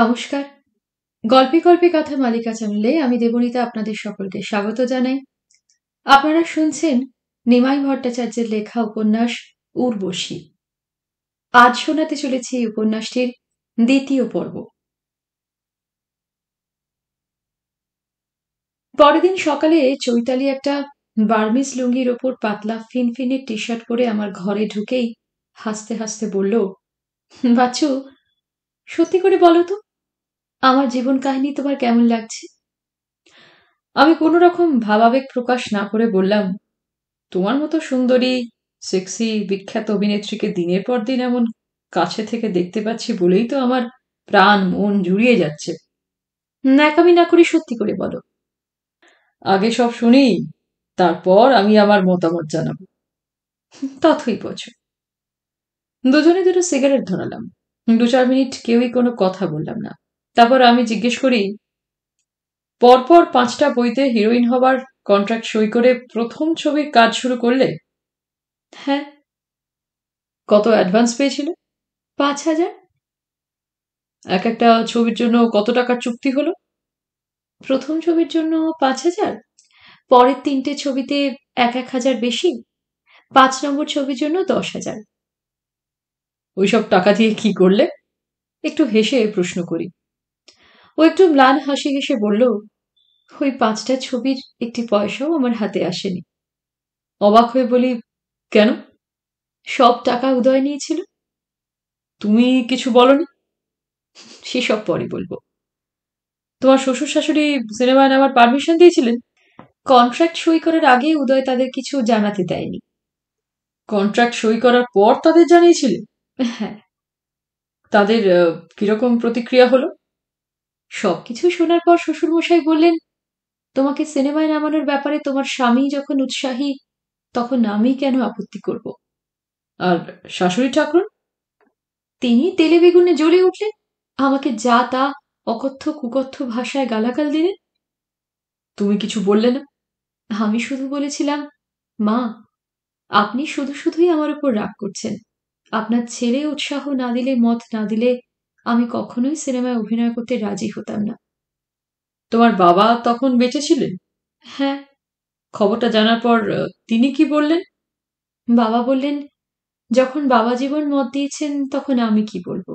নমস্কার। গল্পে গল্পে কথা মালিকা চ্যানেলে আমি দেবনীতা আপনাদের সকলকে স্বাগত জানাই। আপনারা শুনছেন নিমাই ভট্টাচার্যের লেখা উপন্যাস উর্বশী। আজ শোনাতে চলেছি এই উপন্যাসটির দ্বিতীয় পর্ব। পরের দিন সকালে চৈতালি একটা বার্মিস লুঙ্গির ওপর পাতলা ফিনফিনে টি শার্ট পরে আমার ঘরে ঢুকেই হাসতে হাসতে বলল, বাচ্চু, সত্যি করে বলো তো আমার জীবন কাহিনী তোমার কেমন লাগছে? আমি কোনো রকম ভাবাবেগ প্রকাশ না করে বললাম, তোমার মতো সুন্দরী সেক্সি বিখ্যাত অভিনেত্রীকে দিনের পর দিন এমন কাছে থেকে দেখতে পাচ্ছি বলেই তো আমার প্রাণ, মন জুড়িয়ে যাচ্ছে। ন্যাকামি না করি সত্যি করে বলো। আগে সব শুনি, তারপর আমি আমার মতামত জানাব। তথই বছর দুজনে দুটো সিগারেট ধরালাম। দু চার মিনিট কেউই কোনো কথা বললাম না। তারপর আমি জিজ্ঞেস করি পরপর পাঁচটা বইতে হিরোইন হবার কন্ট্রাক্ট সই করে প্রথম ছবির কাজ শুরু করলে? হ্যাঁ। কত অ্যাডভান্স পেয়েছিল? পাঁচ হাজার। এক একটা ছবির জন্য কত টাকার চুক্তি হলো? প্রথম ছবির জন্য পাঁচ হাজার। পরের তিনটে ছবিতে এক এক হাজার বেশি। পাঁচ নম্বর ছবির জন্য দশ হাজার। ওইসব টাকা দিয়ে কি করলে? একটু হেসে প্রশ্ন করি। ও একটু ম্লান হাসি হেসে বলল, ওই পাঁচটা ছবির একটি পয়সাও আমার হাতে আসেনি। অবাক হয়ে বলি, কেন? সব টাকা উদয় নিয়েছিল? তুমি কিছু বলনি? সেসব পরে বলব। তোমার শ্বশুর শাশুড়ি সিনেমায় নেওয়ার পারমিশন দিয়েছিলেন? কন্ট্রাক্ট সই করার আগে উদয় তাদের কিছু জানাতে দেয়নি। কন্ট্রাক্ট সই করার পর তাদের জানিয়েছিলেন হ্যাঁ। তাদের কীরকম প্রতিক্রিয়া হলো? সবকিছু শোনার পর শ্বশুরমশাই বললেন, তোমাকে সিনেমায় নামানোর ব্যাপারে তোমার স্বামী যখন উৎসাহী, তখন আমি কেন আপত্তি করব? আর শাশুড়ি ঠাকুর? তিনি তেলে বেগুনে জ্বলে উঠলেন আমাকে যা তা অকথ্য কুকথ্য ভাষায় গালাগাল দিলেন? তুমি কিছু বললে না? আমি শুধু বলেছিলাম, মা, আপনি শুধু শুধুই আমার উপর রাগ করছেন। আপনার ছেলে উৎসাহ না দিলে, মত না দিলে আমি কখনোই সিনেমায় অভিনয় করতে রাজি হতাম না। তোমার বাবা তখন বেঁচে ছিলেন? হ্যাঁ। খবরটা জানার পর তিনি কি বললেন? বাবা বললেন যখন বাবা জীবন মত দিয়েছেন তখন আমি কি বলব?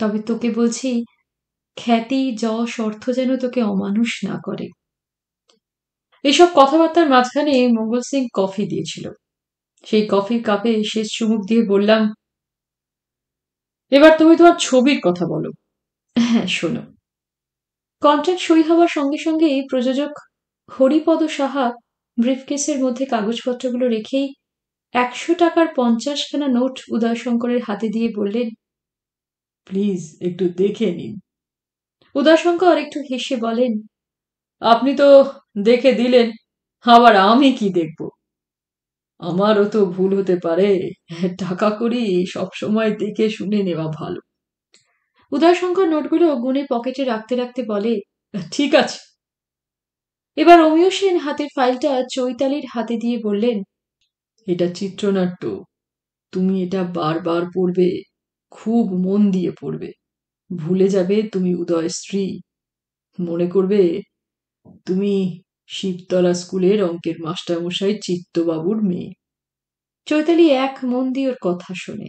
তবে তোকে বলছি খ্যাতি যশ অর্থ যেন তোকে অমানুষ না করে। এসব কথাবার্তার মাঝখানে মঙ্গল সিং কফি দিয়েছিল। সেই কফির কাপে শেষ চুমুক দিয়ে বললাম এবার তুমি তোমার ছবির কথা বলো। হ্যাঁ শোনো। কন্ট্রাক্ট সই হওয়ার সঙ্গে সঙ্গে প্রযোজক হরিপদ সাহা ব্রিফকেসের মধ্যে কাগজপত্রগুলো রেখেই একশো টাকার পঞ্চাশখানা নোট উদয়শঙ্করের হাতে দিয়ে বললেন প্লিজ একটু দেখে নিন। উদয়শঙ্কর একটু হেসে বলেন আপনি তো দেখে দিলেন আবার আমি কি দেখব? আমারও তো ভুল হতে পারে। টাকা করি সবসময় দেখে শুনে নেওয়া ভালো। উদয়শঙ্কর নোটগুলো গুনে পকেটে রাখতে রাখতে বলে, ঠিক আছে। এবার অমিয় সেন হাতের ফাইলটা চৈতালির হাতে দিয়ে বললেন, এটা চিত্রনাট্য। তুমি এটা বারবার পড়বে, খুব মন দিয়ে পড়বে। ভুলে যাবে তুমি উদয় স্ত্রী। মনে করবে তুমি শিবতলা স্কুলের অঙ্কের মাস্টারমশাই চিত্তবাবুর মেয়ে। চৈতালি এক মন দিয়ে ওর কথা শোনে।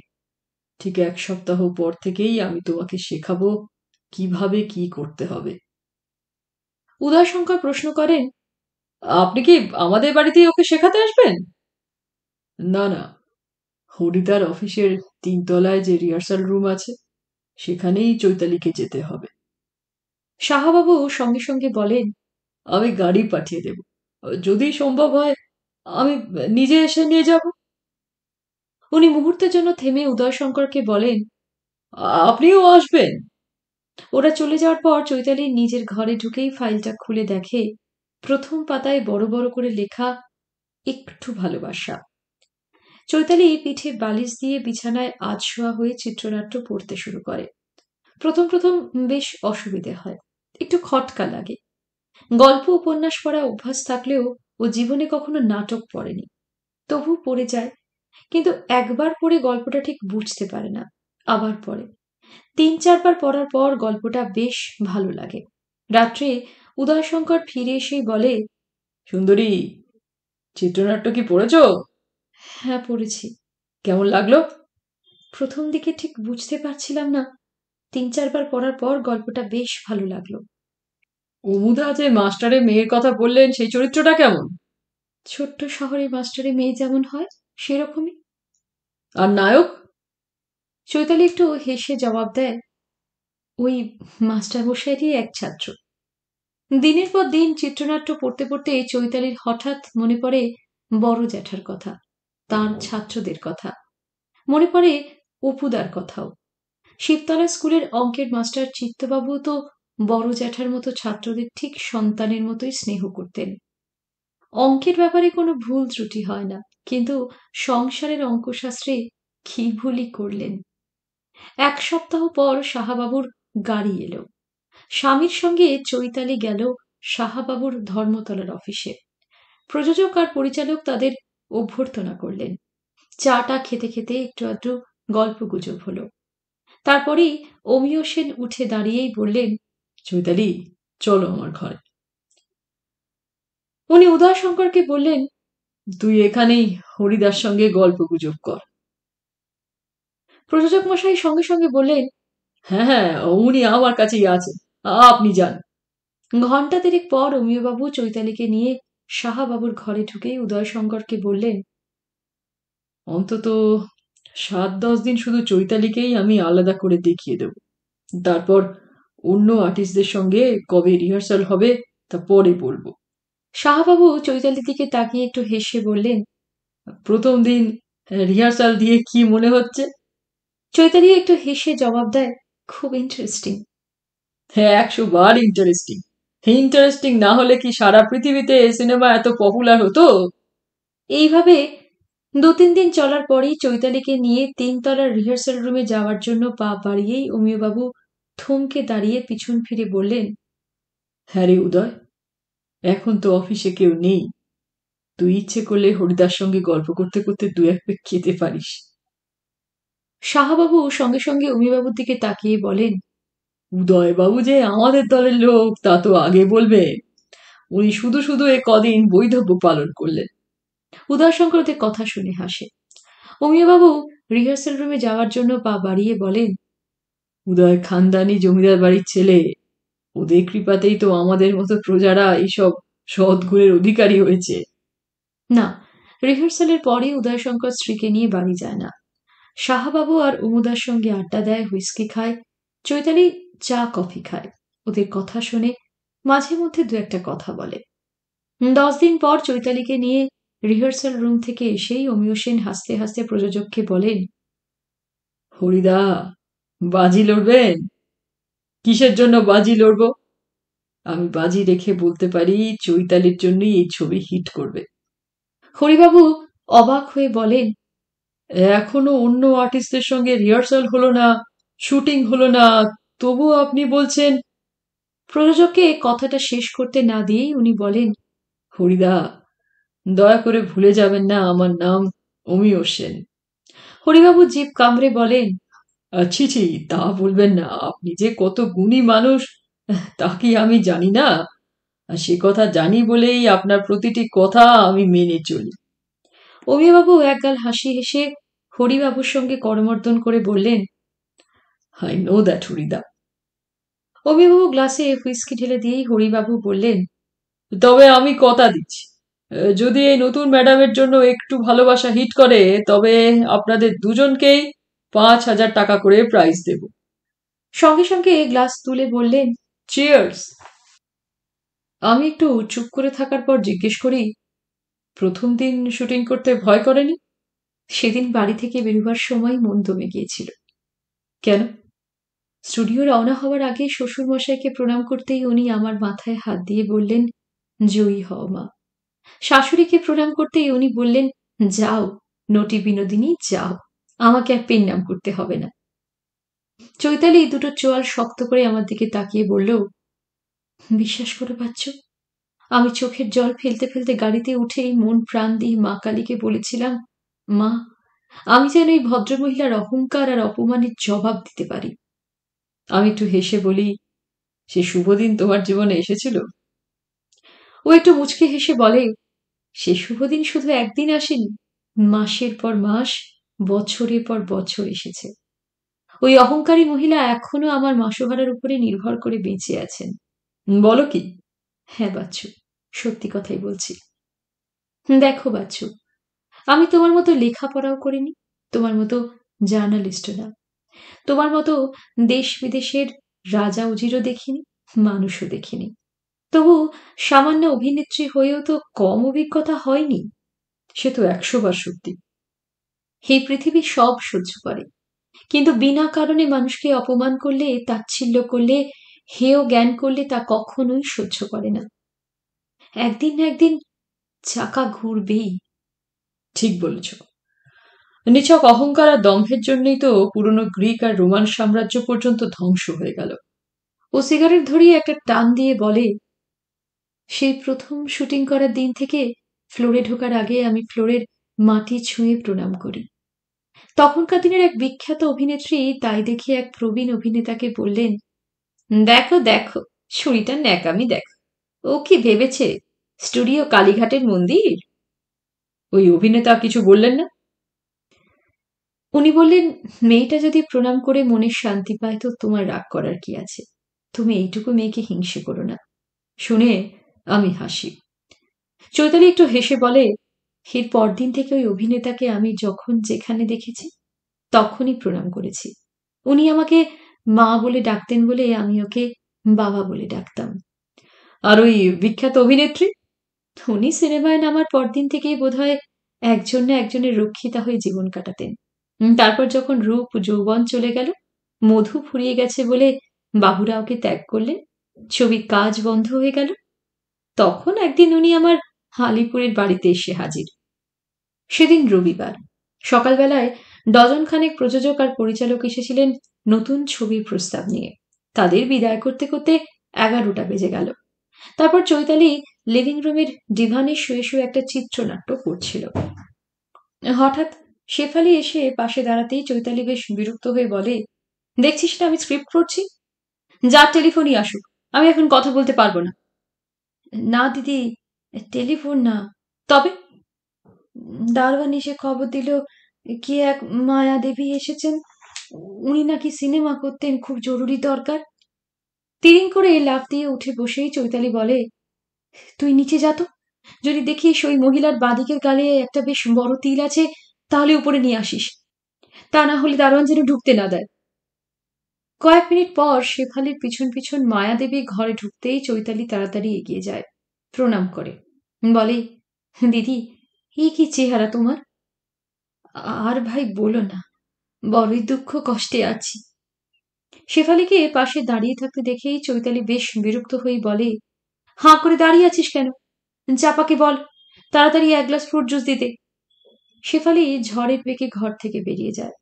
ঠিক এক সপ্তাহ পর থেকেই আমি তোমাকে শেখাবো কীভাবে কি করতে হবে। উদয়শঙ্কর প্রশ্ন করেন, আপনি কি আমাদের বাড়িতেই ওকে শেখাতে আসবেন? না না। হরিদার অফিসের তিনতলায় যে রিহার্সাল রুম আছে, সেখানেই চৈতালিকে যেতে হবে। শাহবাবু সঙ্গে সঙ্গে বলেন আমি গাড়ি পাঠিয়ে দেব। যদি সম্ভব হয়, আমি নিজে এসে নিয়ে যাব। উনি মুহূর্তের জন্য থেমে উদয়শঙ্করকে বলেন, আপনিও আসবেন? ওরা চলে যাওয়ার পর চৈতালি নিজের ঘরে ঢুকেই ফাইলটা খুলে দেখে, প্রথম পাতায় বড় বড় করে লেখা, একটু ভালোবাসা। চৈতালি পিঠে বালিশ দিয়ে বিছানায় আজশোয়া হয়ে চিত্রনাট্য পড়তে শুরু করে। প্রথম প্রথম বেশ অসুবিধে হয়, একটু খটকা লাগে। গল্প উপন্যাস পড়া অভ্যাস থাকলেও ও জীবনে কখনো নাটক পড়েনি। তবু পড়ে যায়। কিন্তু একবার পড়ে গল্পটা ঠিক বুঝতে পারে না। আবার পড়ে। তিন চারবার পড়ার পর গল্পটা বেশ ভালো লাগে। রাত্রে উদয়শঙ্কর ফিরে এসেই বলে সুন্দরী চিত্রনাট্য কি পড়েছ? হ্যাঁ পড়েছি। কেমন লাগল? প্রথম দিকে ঠিক বুঝতে পারছিলাম না। তিন চারবার পড়ার পর গল্পটা বেশ ভালো লাগল। উমুদা যে মাস্টারের মেয়ের কথা বললেন সেই চরিত্রটা কেমন? ছোট্ট শহরে মাস্টারে মেয়ে যেমন হয় সেরকমই। আর নায়ক? চৈতালি একটু হেসে জবাব দেয় ওই মাস্টার মশাইরই এক ছাত্র। দিনের পর দিন চিত্রনাট্য পড়তে পড়তে চৈতালির হঠাৎ মনে পড়ে বড় জ্যাঠার কথা তার ছাত্রদের কথা। মনে পড়ে অপুদার কথাও। শিবতলা স্কুলের অঙ্কের মাস্টার চিত্তবাবু তো বড় জ্যাঠার মতো ছাত্রদের ঠিক সন্তানের মতোই স্নেহ করতেন। অঙ্কের ব্যাপারে কোনো ভুল ত্রুটি হয় না, কিন্তু সংসারের অঙ্কশাস্ত্রে কি ভুলই করলেন? এক সপ্তাহ পর সাহাবাবুর গাড়ি এলো। স্বামীর সঙ্গে চৈতালি গেল সাহাবাবুর ধর্মতলার অফিসে। প্রযোজক আর পরিচালক তাদের অভ্যর্থনা করলেন। চাটা খেতে খেতে একটু আধটু গল্প গুজব হলো। তারপরেই অমিয় সেন উঠে দাঁড়িয়েই বললেন চৈতালি চলো আমার ঘরে। উনি উদয়শঙ্করকে বললেন, তুই এখানেই হরিদার সঙ্গে গল্প গুজব কর। প্রযোজক মশাই সঙ্গে সঙ্গে বললেন হ্যাঁ হ্যাঁ উনি আমার কাছেই আছেন, আপনি যান। ঘণ্টা দেড়েক পর অমিয়বাবু চৈতালিকে নিয়ে সাহাবাবুর ঘরে ঢুকেই উদয়শঙ্করকে বললেন, অন্তত সাত দশ দিন শুধু চৈতালিকেই আমি আলাদা করে দেখিয়ে দেব। তারপর অন্য আর্টিস্টদের সঙ্গে কবে রিহার্সাল হবে তা পরে বলব। সাহাবাবু চৈতালির দিকে তাকিয়ে একটু হেসে বললেন প্রথম দিন রিহার্সাল দিয়ে কি মনে হচ্ছে? চৈতালি একটু হেসে জবাব দেয় খুব ইন্টারেস্টিং হ্যাঁ একশো বার ইন্টারেস্টিং ইন্টারেস্টিং না হলে কি সারা পৃথিবীতে সিনেমা এত পপুলার হতো? এইভাবে দু তিন দিন চলার পরেই চৈতালিকে নিয়ে তিনতলার রিহার্সাল রুমে যাওয়ার জন্য পা বাড়িয়েই অমিয়বাবু থমকে দাঁড়িয়ে পিছন ফিরে বললেন হ্যাঁ রে উদয় এখন তো অফিসে কেউ নেই। তুই ইচ্ছে করলে হরিদার সঙ্গে গল্প করতে করতে দু এক পেক খেতে পারিস। সাহাবাবু সঙ্গে সঙ্গে অমিবাবুর দিকে তাকিয়ে বলেন উদয়বাবু যে আমাদের দলের লোক তা তো আগে বলবে। উনি শুধু শুধু এ কদিন বৈধব্য পালন করলেন। উদয়শঙ্কর ওদের কথা শুনে হাসে। অমিয়বাবু রিহার্সাল রুমে যাওয়ার জন্য পা বাড়িয়ে বলেন উদয় খানদানি জমিদার বাড়ির ছেলে। ওদের কৃপাতেই তো আমাদের মতো প্রজারা এইসব সদ্গুণের অধিকারী হয়েছে। না, রিহার্সালের পরে উদয়শঙ্কর স্ত্রীকে নিয়ে বাড়ি যায় না। সাহাবাবু আর উমুদার সঙ্গে আড্ডা দেয়, হুইস্কি খায়, চৈতালি চা কফি খায়। ওদের কথা শুনে মাঝে মধ্যে দু একটা কথা বলে। দশ দিন পর চৈতালিকে নিয়ে রিহার্সাল রুম থেকে এসেই অমিয় সেন হাসতে হাসতে প্রযোজককে বলেন, হরিদা বাজি লড়বেন? কিসের জন্য বাজি লড়ব? আমি বাজি রেখে বলতে পারি, চৈতালির জন্যই এই ছবি হিট করবে। হরিবাবু অবাক হয়ে বলেন, এখনও অন্য আর্টিস্টদের সঙ্গে রিহার্সাল হলো না, শুটিং হলো না তবু আপনি বলছেন প্রযোজককে কথাটা শেষ করতে না দিয়েই উনি বলেন, হরিদা, দয়া করে ভুলে যাবেন না, আমার নাম অমিয় সেন হরিবাবু জীব কামড়ে বলেন ছি ছি, তা বলবেন না। আপনি যে কত গুণী মানুষ, তা কি আমি জানি না? সে কথা জানি বলেই আপনার প্রতিটি কথা আমি মেনে চলি। অমিয়বাবু একগাল হাসি হেসে হরিবাবুর সঙ্গে করমর্দন করে বললেন আই নো দ্যাট হরিদা। অমিবাবু গ্লাসে হুইস্কি ঢেলে দিয়েই হরিবাবু বললেন, তবে আমি কথা দিচ্ছি। যদি এই নতুন ম্যাডামের জন্য একটু ভালোবাসা হিট করে, তবে আপনাদের দুজনকেই পাঁচ হাজার টাকা করে প্রাইজ দেব। সঙ্গে সঙ্গে গ্লাস তুলে বললেন চিয়ার্স আমি একটু চুপ করে থাকার পর জিজ্ঞেস করি, প্রথম দিন শুটিং করতে ভয় করেনি? সেদিন বাড়ি থেকে বেরোবার সময় মন দমে গিয়েছিল। কেন? স্টুডিও রওনা হওয়ার আগে শ্বশুর মশাইকে প্রণাম করতেই উনি আমার মাথায় হাত দিয়ে বললেন, জয়ী হও মা। শাশুড়িকে প্রণাম করতেই উনি বললেন, যাও, নটি বিনোদিনী, যাও। আমাকে আর পেন নাম করতে হবে না। চৈতালি দুটো চোয়াল শক্ত করে আমার দিকে তাকিয়ে বলল, বিশ্বাস করে পাচ্ছ আমি চোখের জল ফেলতে ফেলতে গাড়িতে উঠেই মন প্রাণ দিয়ে মা কালীকে বলেছিলাম, মা, আমি যেন এই ভদ্রমহিলার অহংকার আর অপমানের জবাব দিতে পারি। আমি একটু হেসে বলি, সে শুভদিন তোমার জীবনে এসেছিল? ও একটু মুচকে হেসে বলে, সে শুভদিন শুধু একদিন আসেনি, মাসের পর মাস বছরের পর বছর এসেছে। ওই অহংকারী মহিলা এখনও আমার মাসোহারার উপরে নির্ভর করে বেঁচে আছেন। বলো কি? হ্যাঁ বাচ্চু সত্যি কথাই বলছি। দেখো বাচ্চু আমি তোমার মতো লেখাপড়াও করিনি তোমার মতো জার্নালিস্টও না। তোমার মতো দেশ বিদেশের রাজা উজিরও দেখিনি মানুষও দেখিনি। তবু সামান্য অভিনেত্রী হয়েও তো কম অভিজ্ঞতা হয়নি। সে তো একশো বার সত্যি। এই পৃথিবী সব সহ্য করে। কিন্তু বিনা কারণে মানুষকে অপমান করলে, তাচ্ছিল্য করলে, হেয় জ্ঞান করলে তা কখনোই সহ্য করে না। একদিন না একদিন চাকা ঘুরবেই। ঠিক বলেছ। নিছক অহংকার আর দম্ভের জন্যই তো পুরনো গ্রিক আর রোমান সাম্রাজ্য পর্যন্ত ধ্বংস হয়ে গেল। ও সিগারেট ধরিয়ে একটা টান দিয়ে বলে, সেই প্রথম শুটিং করার দিন থেকে ফ্লোরে ঢোকার আগে আমি ফ্লোরের মাটি ছুঁয়ে প্রণাম করি। তখনকার দিনের এক বিখ্যাত অভিনেত্রী তাই দেখে এক প্রবীণ অভিনেতাকে বললেন, দেখো দেখো, ছুরিটার ন্যাকামি দেখো। ও কি ভেবেছে, স্টুডিও কালীঘাটের মন্দির? ওই অভিনেতা কিছু বললেন না? উনি বললেন, মেয়েটা যদি প্রণাম করে মনের শান্তি পায় তো তোমার রাগ করার কি আছে? তুমি এইটুকু মেয়েকে হিংসে করো না। শুনে আমি হাসি। চৈতালি একটু হেসে বলে এর পরদিন থেকে ওই অভিনেতাকে আমি যখন যেখানে দেখেছি, তখনই প্রণাম করেছি। উনি আমাকে মা বলে ডাকতেন বলে আমি ওকে বাবা বলে ডাকতাম। আর ওই বিখ্যাত অভিনেত্রী? উনি সিনেমায় নামার পরদিন থেকেই বোধহয় একজন না একজনের রক্ষিতা হয়ে জীবন কাটাতেন। তারপর যখন রূপ যৌবন চলে গেল, মধু ফুরিয়ে গেছে বলে বাহুরা ওকে ত্যাগ করলেন, ছবির কাজ বন্ধ হয়ে গেল, তখন একদিন উনি আমার হালিপুরের বাড়িতে এসে হাজির। সেদিন রবিবার। সকালবেলায় ডজন খানেক প্রযোজক আর পরিচালক এসেছিলেন নতুন ছবির প্রস্তাব নিয়ে। তাদের বিদায় করতে করতে এগারোটা বেজে গেল। তারপর চৈতালি লিভিং রুমের ডিভানে শুয়ে শুয়ে একটা চিত্রনাট্য করছিল। হঠাৎ শেফালি এসে পাশে দাঁড়াতেই চৈতালি বেশ বিরক্ত হয়ে বলে, দেখছিস না আমি স্ক্রিপ্ট করছি? যার টেলিফোনই আসুক, আমি এখন কথা বলতে পারব না। না দিদি টেলিফোন না। তবে দারোয়ান এসে খবর দিল, কি এক মায়া দেবী এসেছেন? উনি নাকি সিনেমা করতেন, খুব জরুরি দরকার। তিরিং করে লাফ দিয়ে উঠে বসেই চৈতালি বলে, তুই নিচে যা তো। যদি দেখিস ওই মহিলার বাদিকের গালে একটা বেশ বড় তিল আছে, তাহলে উপরে নিয়ে আসিস। তা না হলে দারোয়ান যেন ঢুকতে না দেয়। কয়েক মিনিট পর শেফালির পিছন পিছন মায়াদেবী ঘরে ঢুকতেই চৈতালি তাড়াতাড়ি এগিয়ে যায়। প্রণাম করে। বলে, দিদি এই কি চেহারা তোমার? আর ভাই বলো না, বড়ই দুঃখ কষ্টে আছি। শেফালিকে পাশে দাঁড়িয়ে থাকতে দেখেই চৈতালি বেশ বিরক্ত হয়ে বলে, হাঁ করে দাঁড়িয়ে আছিস কেন? চাপাকে বল, তাড়াতাড়ি এক গ্লাস ফ্রুট জুস দিতে। শেফালি ঝড়ের বেগে ঘর থেকে বেরিয়ে যায়।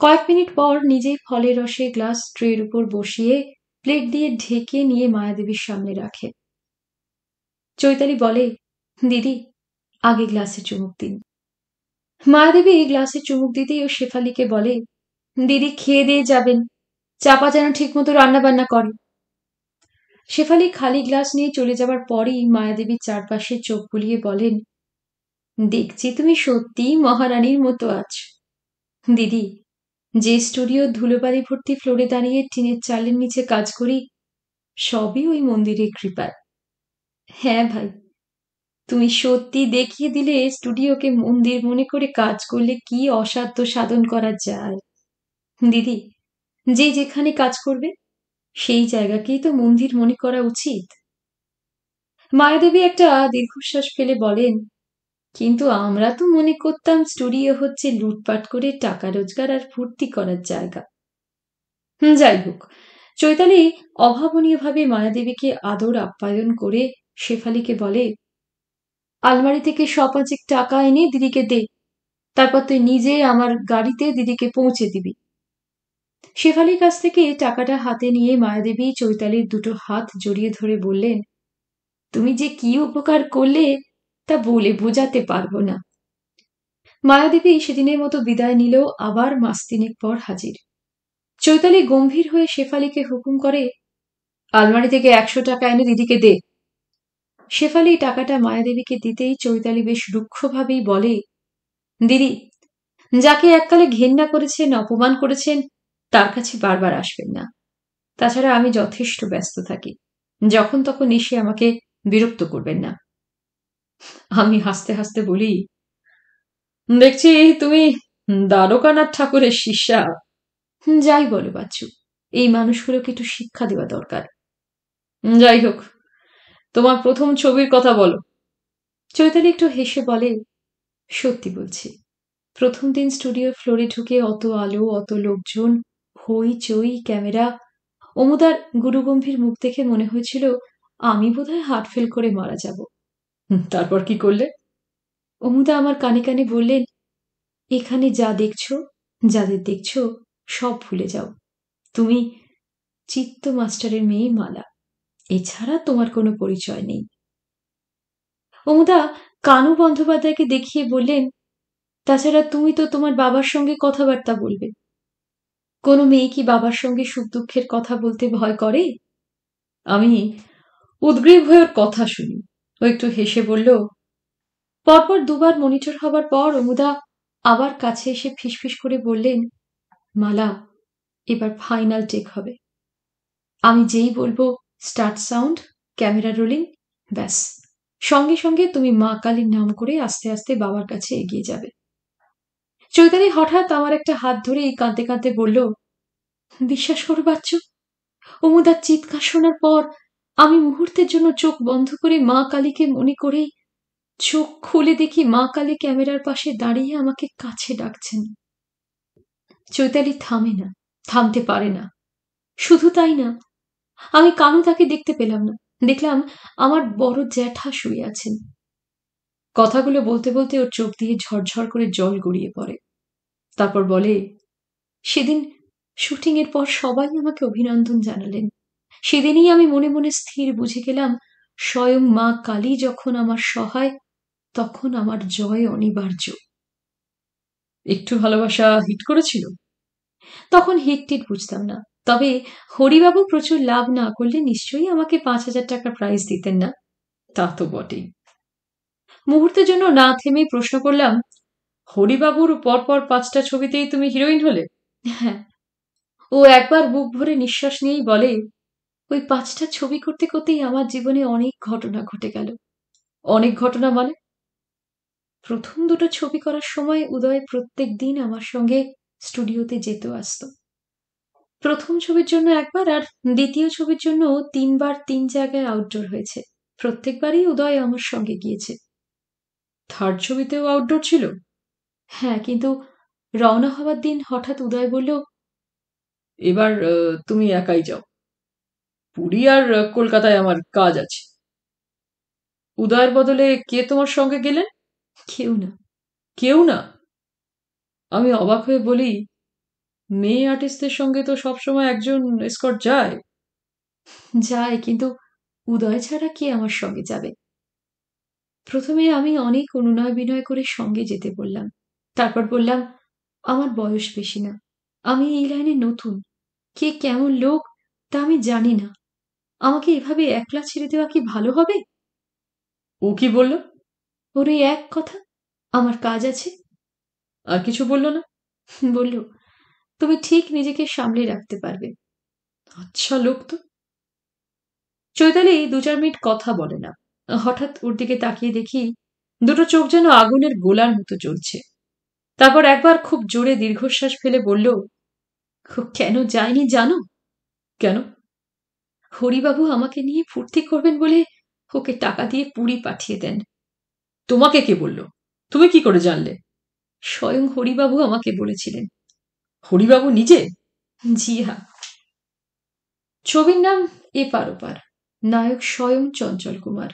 কয়েক মিনিট পর নিজেই ফলের রসে গ্লাস ট্রের উপর বসিয়ে প্লেট দিয়ে ঢেকে নিয়ে মায়াদেবীর সামনে রাখে। চৈতালি বলে, দিদি, আগে গ্লাসে চুমুক দিন। মায়াদেবী এই গ্লাসে চুমুক দিতেই ও শেফালিকে বলে, দিদি, খেয়ে দিয়ে যাবেন। চাপা যেন ঠিক মতো রান্না বান্না করে। শেফালি খালি গ্লাস নিয়ে চলে যাবার পরই মায়াদেবী চারপাশে চোখ বুলিয়ে বলেন, দেখছি তুমি সত্যিই মহারানীর মতো আছো। দিদি, যে স্টুডিও ধুলোবালি ভর্তি ফ্লোরে দাঁড়িয়ে টিনের চালের নিচে কাজ করি, সবই ওই মন্দিরের কৃপায়। হ্যাঁ ভাই। তুমি সত্যি দেখিয়ে দিলে স্টুডিওকে মন্দির মনে করে কাজ করলে কি অসাধ্য সাধন করা যায়। দিদি, যে যেখানে কাজ করবে, সেই জায়গাকেই তো মন্দির মনে করা উচিত। মায়াদেবী একটা দীর্ঘশ্বাস ফেলে বলেন, কিন্তু আমরা তো মনে করতাম স্টুডিও হচ্ছে লুটপাট করে টাকা রোজগার আর ফুর্তি করার জায়গা। যাই হোক। চৈতালি অভাবনীয়ভাবে মায়াদেবীকে আদর আপ্যায়ন করে শেফালিকে বলে, আলমারি থেকে সপাঁচেক টাকা এনে দিদিকে দে, তারপর তুই নিজে আমার গাড়িতে দিদিকে পৌঁছে দিবি। শেফালির কাছ থেকে টাকাটা হাতে নিয়ে মায়াদেবী চৈতালির দুটো হাত জড়িয়ে ধরে বললেন, তুমি যে কি উপকার করলে তা বলে বোঝাতে পারব না। মায়াদেবী সেদিনের মতো বিদায় নিলেও আবার মাস তিনেক পর হাজির। চৈতালি গম্ভীর হয়ে শেফালিকে হুকুম করে, আলমারি থেকে একশো টাকা এনে দিদিকে দে শেফালি টাকাটা মায়াদেবীকে দিতেই চৈতালি বেশ রুক্ষভাবেই বলে, দিদি, যাকে এককালে ঘেন্না করেছেন, অপমান করেছেন, তার কাছে বারবার আসবেন না। তাছাড়া আমি যথেষ্ট ব্যস্ত থাকি, যখন তখন এসে আমাকে বিরক্ত করবেন না। আমি হাসতে হাসতে বলি, দেখছি তুমি দ্বারকানাথ ঠাকুরের শিষ্যা। যাই বলো বাচ্চু, এই মানুষগুলোকে একটু শিক্ষা দেওয়া দরকার। যাই হোক তোমার প্রথম ছবির কথা বলো। চৈতালি একটু হেসে বলে, সত্যি বলছি, প্রথম দিন স্টুডিও ফ্লোরে ঢুকে অত আলো, অত লোকজন, হই চই, ক্যামেরা, অমুদার গুরুগম্ভীর মুখ দেখে মনে হয়েছিল, আমি বোধহয় হার্ট ফেল করে মারা যাব। তারপর কি করলে? অমুদা আমার কানে কানে বললেন, এখানে যা দেখছ, যাদের দেখছ, সব ভুলে যাও। তুমি চিত্ত মাস্টারের মেয়ে মালা। এছাড়া তোমার কোনো পরিচয় নেই। অমুদা, কানু বন্দ্যোপাধ্যায়কে দেখিয়ে বললেন, তাছাড়া তুমি তো তোমার বাবার সঙ্গে কথাবার্তা বলবে। কোনো মেয়ে কি বাবার সঙ্গে সুখ দুঃখের কথা বলতে ভয় করে? আমি উদ্গ্রীব হয়ে ওর কথা শুনি। ও একটু হেসে বলল, পরপর দুবার মনিটর হবার পর অমুদা আবার কাছে এসে ফিসফিস করে বললেন, মালা, এবার ফাইনাল টেক হবে। আমি যেই বলব স্টার্ট সাউন্ড ক্যামেরা রোলিং ব্যাস। সঙ্গে সঙ্গে তুমি মা কালীর নাম করে আস্তে আস্তে বাবার কাছে এগিয়ে যাবে। চৈতালি হঠাৎ আমার একটা হাত ধরে এই কাঁদতে কাঁদতে বলল, বিশ্বাস করো বাচ্চু, অমুদার চিৎকার শোনার পর আমি মুহূর্তের জন্য চোখ বন্ধ করে মা কালীকে মনে করেই চোখ খুলে দেখি মা কালী ক্যামেরার পাশে দাঁড়িয়ে আমাকে কাছে ডাকছেন। চৈতালি থামে না, থামতে পারে না। শুধু তাই না আমি কানু তাকে দেখতে পেলাম না। দেখলাম আমার বড় জ্যাঠা শুয়ে আছেন। কথাগুলো বলতে বলতে ওর চোখ দিয়ে ঝরঝর করে জল গড়িয়ে পড়ে। তারপর বলে, সেদিন শুটিং এর পর সবাই আমাকে অভিনন্দন জানালেন। সেদিনই আমি মনে মনে স্থির বুঝে গেলাম, স্বয়ং মা কালী যখন আমার সহায়, তখন আমার জয় অনিবার্য। একটু ভালোবাসা হিট করেছিল? তখন হিট টিট বুঝতাম না। তবে হরিবাবু প্রচুর লাভ না করলে নিশ্চয়ই আমাকে পাঁচ হাজার টাকা প্রাইজ দিতেন না। তা তো বটেই। মুহূর্তের জন্য না থেমেই প্রশ্ন করলাম, হরিবাবুর পরপর পাঁচটা ছবিতেই তুমি হিরোইন হলে? হ্যাঁ। ও একবার বুক ভরে নিঃশ্বাস নিয়েই বলে, ওই পাঁচটা ছবি করতে করতেই আমার জীবনে অনেক ঘটনা ঘটে গেল। অনেক ঘটনা মানে? প্রথম দুটো ছবি করার সময় উদয় প্রত্যেক দিন আমার সঙ্গে স্টুডিওতে যেত আসতো। প্রথম ছবির জন্য একবার আর দ্বিতীয় ছবির জন্য তিনবার তিন জায়গায় আউটডোর হয়েছে। প্রত্যেকবারই উদয় আমার সঙ্গে গিয়েছে। থার্ড ছবিতেও আউটডোর ছিল? হ্যাঁ কিন্তু রওনা হওয়ার দিন হঠাৎ উদয় বলল এবার তুমি একাই যাও। পুরী আর কলকাতায় আমার কাজ আছে। উদয়ের বদলে কে তোমার সঙ্গে গেলেন? কেউ না। কেউ না? আমি অবাক হয়ে বলি মেয়ে আর্টিস্টদের সঙ্গে তো সবসময় একজন স্কট যায়। যায় কিন্তু উদয় ছাড়া কে আমার সঙ্গে যাবে? প্রথমে আমি অনেক অনুনয় বিনয় করে সঙ্গে যেতে বললাম। তারপর বললাম আমার বয়স বেশি না। আমি এই লাইনে নতুন। কে কেমন লোক তা আমি জানি না। আমাকে এভাবে একলা ছেড়ে দেওয়া কি ভালো হবে? ও কি বলল? ওর এক কথা আমার কাজ আছে। আর কিছু বলল না? বলল তুমি ঠিক নিজেকে সামলে রাখতে পারবে। আচ্ছা লোক তো। চৈতালি দু চার মিনিট কথা বলে না। হঠাৎ ওর দিকে তাকিয়ে দেখি দুটো চোখ যেন আগুনের গোলার মতো চলছে তারপর একবার খুব জোরে দীর্ঘশ্বাস ফেলে বলল কেন যায়নি জানো? কেন? হরিবাবু আমাকে নিয়ে ফুর্তি করবেন বলে ওকে টাকা দিয়ে পুরী পাঠিয়ে দেন। তোমাকে কে বলল? তুমি কি করে জানলে? স্বয়ং হরিবাবু আমাকে বলেছিলেন। হরিবাবু নিজে? জি হ্যাঁ। ছবির নাম এপার ওপার। নায়ক স্বয়ং চঞ্চল কুমার।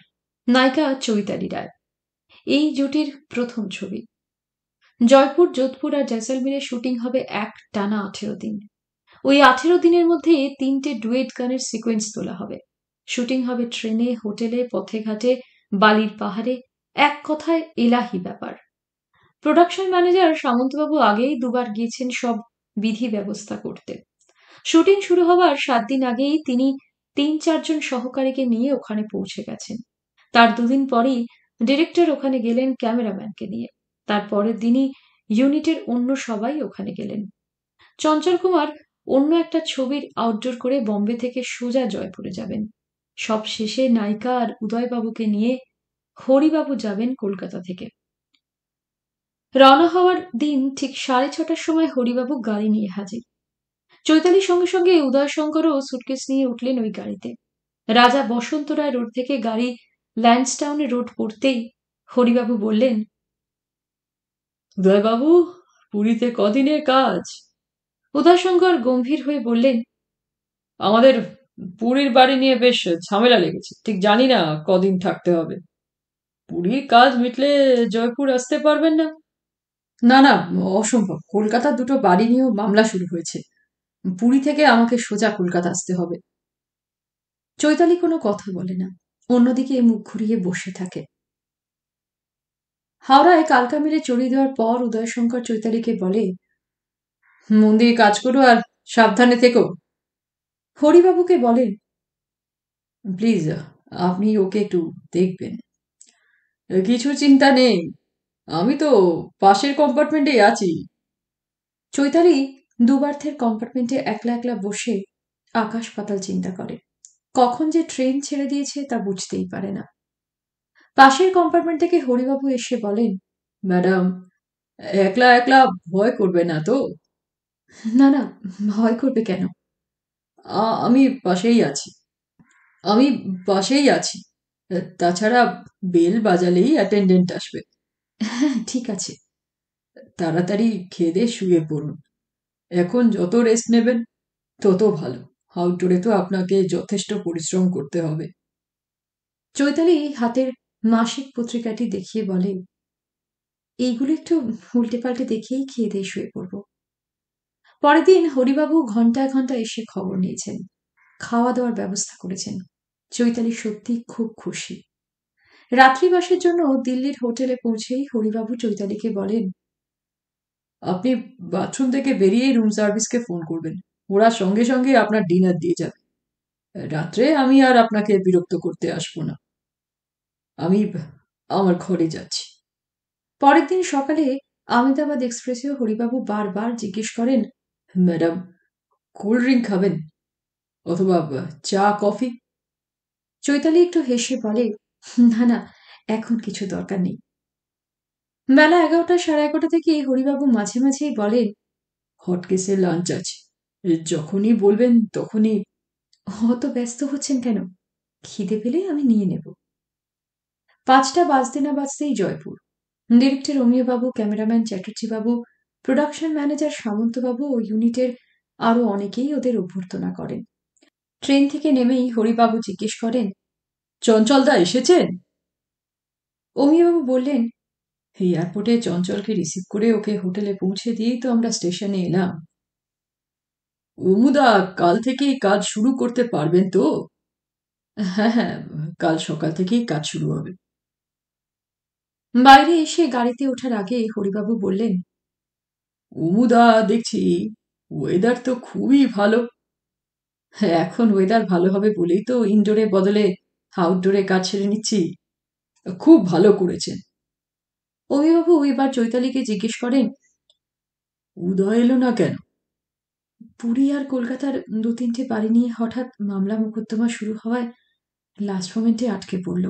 নায়িকা চৈতালি রায়। এই জুটির প্রথম ছবি। জয়পুর, যোধপুর আর জয়সলমীরে শুটিং হবে এক টানা আঠেরো দিন। ওই আঠেরো দিনের মধ্যে তিনটে ডুয়েট গানের সিকোয়েন্স তোলা হবে। শুটিং হবে ট্রেনে, হোটেলে পথে ঘাটে বালির পাহাড়ে, এক কথায় এলাহি ব্যাপার। প্রোডাকশন ম্যানেজার সামন্তবাবু আগেই দুবার গিয়েছেন সব বিধি ব্যবস্থা করতে। শুটিং শুরু হওয়ার সাত দিন আগেই তিনি তিন চারজন সহকারীকে নিয়ে ওখানে পৌঁছে গেছেন। তার দুদিন পরেই ডিরেক্টর ওখানে গেলেন ক্যামেরাম্যানকে নিয়ে। তার পরের দিনই ইউনিটের অন্য সবাই ওখানে গেলেন। চঞ্চল কুমার অন্য একটা ছবির আউটডোর করে বম্বে থেকে সোজা জয়পুরে যাবেন। সব শেষে নায়িকা আর উদয়বাবুকে নিয়ে হরিবাবু যাবেন কলকাতা থেকে। রওনা হওয়ার দিন ঠিক সাড়ে ছটার সময় হরিবাবু গাড়ি নিয়ে হাজির। চৈতালির সঙ্গে সঙ্গে উদয়শঙ্করও সুটকেস নিয়ে উঠলেন ওই গাড়িতে। রাজা বসন্ত রায় রোড থেকে গাড়ি ল্যান্ডসটাউনে রোড পড়তেই হরিবাবু বললেন, উদয়বাবু, পুরীতে কদিনের কাজ? উদয়শঙ্কর গম্ভীর হয়ে বললেন, আমাদের পুরীর বাড়ি নিয়ে বেশ ঝামেলা লেগেছে। ঠিক জানি না কদিন থাকতে হবে। পুরীর কাজ মিটলে জয়পুর আসতে পারবেন না। না না, অসম্ভব। কলকাতার দুটো বাড়ি নিয়েও মামলা শুরু হয়েছে। পুরী থেকে আমাকে সোজা কলকাতা আসতে হবে। চৈতালি কোনো কথা বলে না। অন্যদিকে মুখ ঘুরিয়ে বসে থাকে। হাওড়ায় কালকা মিলে চড়িয়ে দেওয়ার পর উদয়শঙ্কর চৈতালিকে বলে, মন দিয়ে কাজ করো আর সাবধানে থেকো। হরিবাবুকে বলেন প্লিজ, আপনি ওকে একটু দেখবেন। কিছু চিন্তা নেই। আমি তো পাশের কম্পার্টমেন্টেই আছি। চৈতালি দুবার্থের কম্পার্টমেন্টে একলা একলা বসে আকাশ পাতাল চিন্তা করে। কখন যে ট্রেন ছেড়ে দিয়েছে তা বুঝতেই পারে না। পাশের কম্পার্টমেন্ট থেকে হরিবাবু এসে বলেন ম্যাডাম একলা একলা ভয় করবে না তো? না না ভয় করবে কেন? আমি পাশেই আছি। আমি পাশেই আছি। তাছাড়া বেল বাজালেই অ্যাটেন্ডেন্ট আসবে। হ্যাঁ ঠিক আছে। তাড়াতাড়ি খেয়ে শুয়ে পড়ুন। এখন যত রেস্ট নেবেন, তত ভালো। আউটডোরে তো আপনাকে যথেষ্ট পরিশ্রম করতে হবে। চৈতালি হাতের মাসিক পত্রিকাটি দেখিয়ে বলে, এইগুলো একটু উল্টে পাল্টে দেখেই খেয়ে দিয়ে শুয়ে পড়ব। পরের দিন হরিবাবু ঘন্টায় ঘণ্টা এসে খবর নিয়েছেন। খাওয়া দাওয়ার ব্যবস্থা করেছেন। চৈতালি সত্যি খুব খুশি। রাত্রিবাসের জন্য দিল্লির হোটেলে পৌঁছেই হরিবাবু চৈতালিকে বলেন, আপনি বাথরুম থেকে বেরিয়ে রুম সার্ভিসকে ফোন করবেন। ওরা সঙ্গে সঙ্গে আপনার ডিনার দিয়ে যাবে। রাত্রে আমি আর আপনাকে বিরক্ত করতে আসব না। আমি আমার ঘরে যাচ্ছি। পরের দিন সকালে আহমেদাবাদ এক্সপ্রেসেও হরিবাবু বারবার জিজ্ঞেস করেন, ম্যাডাম, কোল্ড ড্রিঙ্ক খাবেন? অথবা চা, কফি? চৈতালি একটু হেসে বলে না না, এখন কিছু দরকার নেই। বেলা এগারোটা, সাড়ে এগারোটা থেকে হরিবাবু মাঝে মাঝেই বলেন হটকেসে লাঞ্চ আছে। যখনই বলবেন তখনই অত ব্যস্ত হচ্ছেন কেন? খিদে পেলে আমি নিয়ে নেব। পাঁচটা বাজতে না বাজতেই জয়পুর। ডিরেক্টর অমিয়বাবু ক্যামেরাম্যান চ্যাটার্জিবাবু প্রোডাকশন ম্যানেজার সামন্তবাবু ও ইউনিটের আরও অনেকেই ওদের অভ্যর্থনা করেন। ট্রেন থেকে নেমেই হরিবাবু জিজ্ঞেস করেন চঞ্চলদা এসেছেন? অমিয়বাবু বললেন এয়ারপোর্টে চঞ্চলকে রিসিভ করে ওকে হোটেলে পৌঁছে দিয়েই তো আমরা স্টেশনে এলাম। অমুদা কাল থেকেই কাজ শুরু করতে পারবেন তো? হ্যাঁ হ্যাঁ কাল সকাল থেকেই কাজ শুরু হবে। বাইরে এসে গাড়িতে ওঠার আগে হরিবাবু বললেন অমুদা দেখছি ওয়েদার তো খুবই ভালো। হ্যাঁ, এখন ওয়েদার ভালো হবে বলেই তো ইনডোরে বদলে আউটডোরে কাজ ছেড়ে নিচ্ছি? খুব ভালো করেছেন অভিবাবু এবার চৈতালিকে জিজ্ঞেস করেন, উদয় এলো না কেন? পুরী আর কলকাতার দু তিনটে বাড়ি নিয়ে হঠাৎ মামলা মোকদ্দমা শুরু হওয়ায় লাস্ট মোমেন্টে আটকে পড়ল।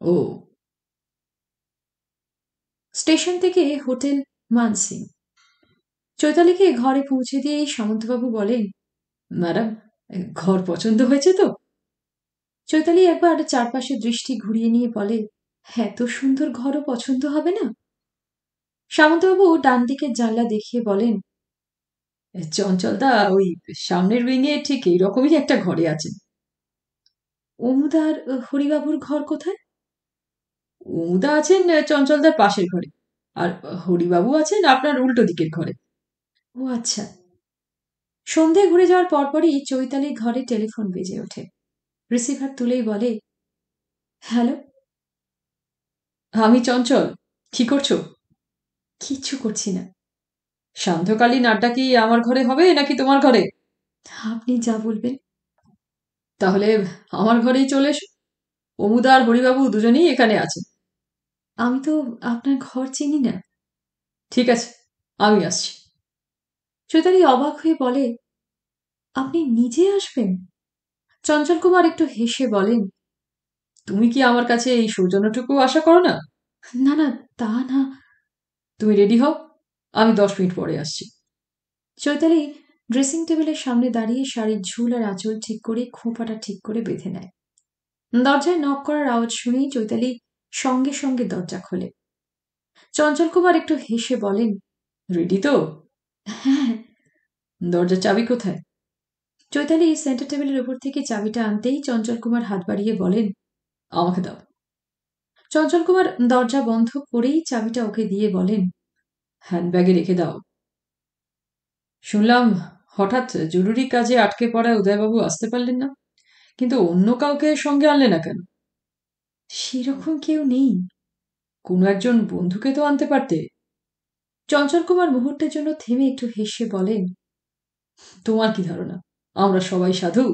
ও। স্টেশন থেকে হোটেল মানসিং। চৈতালিকে ঘরে পৌঁছে দিয়ে সামন্তবাবু বলেন, ম্যাডাম, ঘর পছন্দ হয়েছে তো? চৈতালি একবার চারপাশে দৃষ্টি ঘুরিয়ে নিয়ে বলে এত সুন্দর ঘরও পছন্দ হবে না? সামন্তবাবু ডান দিকের জানলা দেখিয়ে বলেন চঞ্চলদা ওই সামনের উইংয়ে ঠিক এইরকমই একটা ঘরে আছেন অমুদার হরিবাবুর ঘর কোথায়? অমুদা আছেন চঞ্চলদার পাশের ঘরে আর হরিবাবু আছেন আপনার উল্টো দিকের ঘরে। ও আচ্ছা। সন্ধে ঘুরে যাওয়ার পরপরই চৈতালির ঘরে টেলিফোন বেজে ওঠে। রিসিভার তুলেই বলে হ্যালো আমি চঞ্চল। কি করছ? কিচ্ছু করছি না। সান্ধ্যকালীন আড্ডা কি আমার ঘরে হবে নাকি তোমার ঘরে? আপনি যা বলবেন। তাহলে আমার ঘরেই চলে এসো। অমুদা আর হরিবাবু দুজনেই এখানে আছে। আমি তো আপনার ঘর চিনি না। ঠিক আছে আমি আসছি। চৈতালি অবাক হয়ে বলে আপনি নিজে আসবেন? চঞ্চল কুমার একটু হেসে বলেন তুমি কি আমার কাছে এই সৌজন্যটুকু আশা করো না? না না তা না। তুমি রেডি হও আমি দশ মিনিট পরে আসছি। চৈতালি ড্রেসিং টেবিলের সামনে দাঁড়িয়ে শাড়ির ঝুল আর আঁচল ঠিক করে খোঁপাটা ঠিক করে বেঁধে নেয়। দরজায় নক করার আওয়াজ শুনেই চৈতালি সঙ্গে সঙ্গে দরজা খোলে। চঞ্চল কুমার একটু হেসে বলেন রেডি তো? হ্যাঁ। দরজার চাবি কোথায়? চৈতালি সেন্টার টেবিলের উপর থেকে চাবিটা আনতেই চঞ্চল কুমার হাত বাড়িয়ে বলেন আমাকে দাও। চঞ্চল কুমার দরজা বন্ধ করেই চাবিটা ওকে দিয়ে বলেন হ্যান্ডব্যাগে রেখে দাও। শুনলাম হঠাৎ জরুরি কাজে আটকে পড়ায় উদয়বাবু আসতে পারলেন না কিন্তু অন্য কাউকে সঙ্গে আনলে না কেন? সেরকম কেউ নেই। কোনো একজন বন্ধুকে তো আনতে পারতে। চঞ্চল কুমার মুহূর্তের জন্য থেমে একটু হেসে বলেন তোমার কি ধারণা? আমরা সবাই সাধু।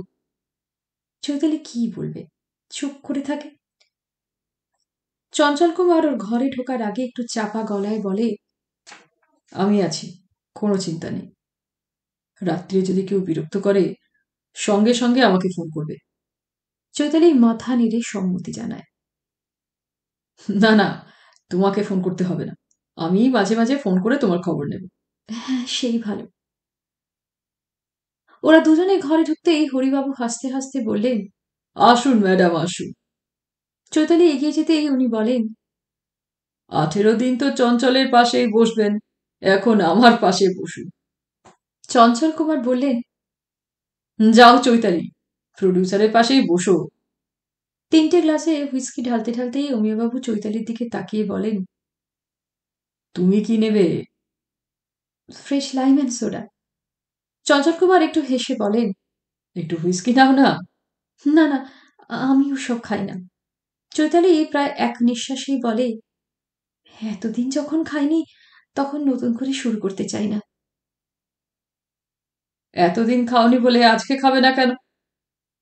চৈতালি কি বলবে? চুপ করে থাকে। চঞ্চল কুমার ওর ঘরে ঢোকার আগে একটু চাপা গলায় বলে, আমি আছি, কোনো চিন্তা নেই। রাত্রে যদি কেউ বিরক্ত করে, সঙ্গে সঙ্গে আমাকে ফোন করবে। চৈতালি মাথা নেড়ে সম্মতি জানায়। না না, তোমাকে ফোন করতে হবে না। আমি মাঝে মাঝে ফোন করে তোমার খবর নেব। হ্যাঁ সেই ভালো। ওরা দুজনে ঘরে ঢুকতেই হরিবাবু হাসতে হাসতে বললেন, আসুন, ম্যাডাম, আসুন। চৈতালি এগিয়ে যেতেই উনি বলেন, আঠেরো দিন তো চঞ্চলের পাশেই বসবেন, এখন আমার পাশে বসুন। চঞ্চল কুমার বললেন, যাও চৈতালি প্রডিউসারের পাশেই বসো। তিনটে গ্লাসে হুইস্কি ঢালতে ঢালতেই অমিয়বাবু চৈতালির দিকে তাকিয়ে বলেন, তুমি কি নেবে? Fresh lime and soda. Chanchal Kumar একটু হেসে বলেন, একটু হুইস্কি নাও না? না না আমি সব খাই না। চৈতালি প্রায় এক নিঃশ্বাসেই বলে, এতদিন যখন খাইনি, তখন নতুন করে শুরু করতে চাই না। এতদিন খাওনি বলে আজকে খাবে না কেন?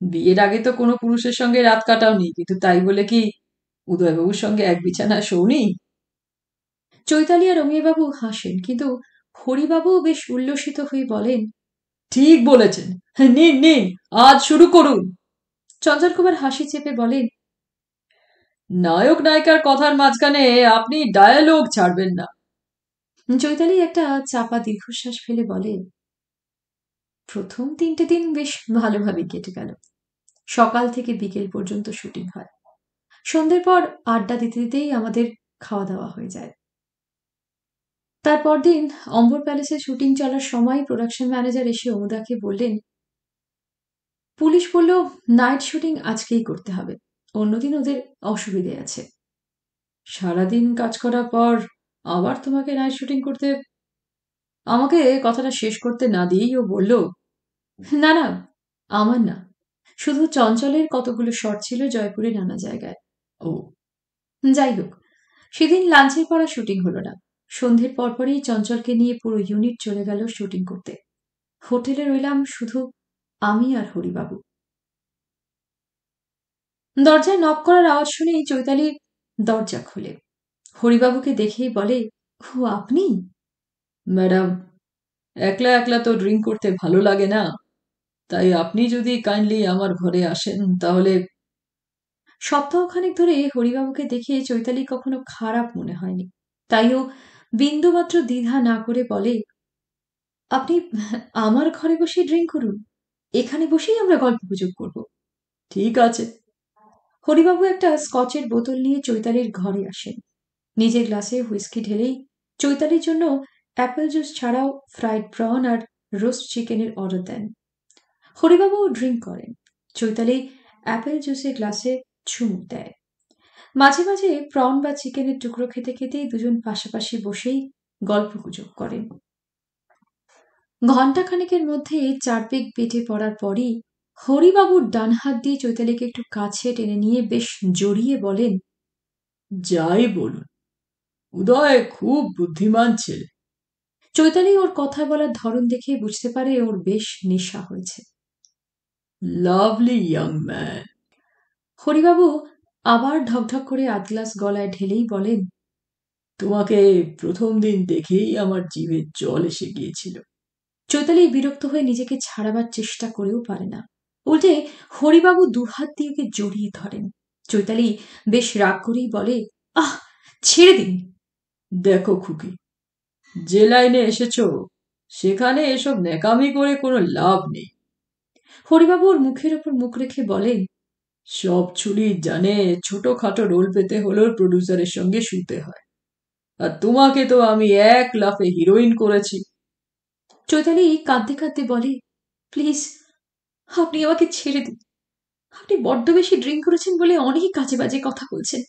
বিয়ের আগে তো কোনো পুরুষের সঙ্গে রাত কাটাওনি, কিন্তু তাই বলে কি উদয়বাবুর সঙ্গে এক বিছানা শোনি চৈতালি আর অমিয়বাবু হাসেন, কিন্তু হরিবাবু বেশ উল্লসিত হয়ে বলেন ঠিক বলেছেন। নিন নিন, আজ শুরু করুন। চঞ্চল কুমার হাসি চেপে বলেন, নায়ক নায়িকার কথার মাঝখানে আপনি ডায়ালগ ছাড়বেন না। চৈতালি একটা চাপা দীর্ঘশ্বাস ফেলে বলে প্রথম তিনটে দিন বেশ ভালোভাবে কেটে গেল। সকাল থেকে বিকেল পর্যন্ত শুটিং হয়। সন্ধ্যের পর আড্ডা দিতে দিতেই আমাদের খাওয়া দাওয়া হয়ে যায়। তারপর দিন অম্বর প্যালেসে শুটিং চলার সময় প্রোডাকশন ম্যানেজার এসে অমুদাকে বললেন, পুলিশ বলল নাইট শুটিং আজকেই করতে হবে। অন্যদিন ওদের অসুবিধে আছে। সারাদিন কাজ করার পর আবার তোমাকে নাইট শুটিং করতে আমাকে কথাটা শেষ করতে না দিয়েই ও বলল, না না, আমার না। শুধু চঞ্চলের কতগুলো শট ছিল জয়পুরে নানা জায়গায়। ও, যাই হোক, সেদিন লাঞ্চের পর শুটিং হলো না। সন্ধ্যের পরপরই চঞ্চলকে নিয়ে পুরো ইউনিট চলে গেল শুটিং করতে। হোটেলে রইলাম শুধু আমি আর হরিবাবু। দরজায় নক করার আওয়াজ শুনেই চৈতালি দরজা খুলে। হরিবাবুকে দেখেই বলে ও আপনি? ম্যাডাম, একলা একলা তো ড্রিঙ্ক করতে ভালো লাগে না। তাই আপনি যদি কাইন্ডলি আমার ঘরে আসেন, তাহলে সপ্তাহখানেক ধরে হরিবাবুকে দেখে চৈতালি কখনো খারাপ মনে হয়নি। তাইও বিন্দুমাত্র দ্বিধা না করে বলে, আপনি আমার ঘরে বসে ড্রিঙ্ক করুন। এখানে বসেই আমরা গল্প গুজব করব। ঠিক আছে। হরিবাবু একটা স্কচের বোতল নিয়ে চৈতালির ঘরে আসেন। নিজের গ্লাসে হুইস্কি ঢেলেই চৈতালির জন্য অ্যাপেল জুস ছাড়াও ফ্রাইড প্রন আর রোস্ট চিকেনের অর্ডার দেন। হরিবাবু ড্রিঙ্ক করেন। চৈতালি অ্যাপেল জুসের গ্লাসে চুমুক দেয়। মাঝে মাঝে প্রন বা চিকেনের টুকরো খেতে খেতেই দুজন পাশাপাশি বসেই গল্প গুজব করেন। ঘণ্টা খানেকের মধ্যে চারপেক পেটে পড়ার পরই হরিবাবুর ডান হাত দিয়ে চৈতালিকে একটু কাছে টেনে নিয়ে বেশ জড়িয়ে বলেন যাই বলুন উদয় খুব বুদ্ধিমান ছেলে। চৈতালি ওর কথা বলার ধরন দেখে বুঝতে পারে ওর বেশ নেশা হয়েছে। Lovely young man. হরিবাবু আবার ঢকঢক করে আধ গ্লাস গলায় ঢেলেই বলেন তোমাকে প্রথম দিন দেখেই আমার জিভে জল এসে গিয়েছিল। চৈতালি বিরক্ত হয়ে নিজেকে ছাড়াবার চেষ্টা করেও পারে না। উল্টে হরিবাবু দুহাত দিয়ে ওকে জড়িয়ে ধরেন। চৈতালি বেশ রাগ করেই বলে আহ ছেড়ে দিন। দেখো খুকি যে লাইনে এসেছ সেখানে এসব ন্যাকামি করে কোনো লাভ নেই। হরিবাবু ওর মুখের ওপর মুখ রেখে বলেন সব ছুরি জানে ছোটখাটো রোল পেতে হলেও প্রডিউসারের সঙ্গে শুতে হয়। আর তোমাকে তো আমি এক লাফে হিরোইন করেছি। চৈতালি কাঁদতে কাঁদতে বলে প্লিজ আপনি আমাকে ছেড়ে দিন। আপনি বড্ড বেশি ড্রিঙ্ক করেছেন বলে অনেক কাজে বাজে কথা বলছেন।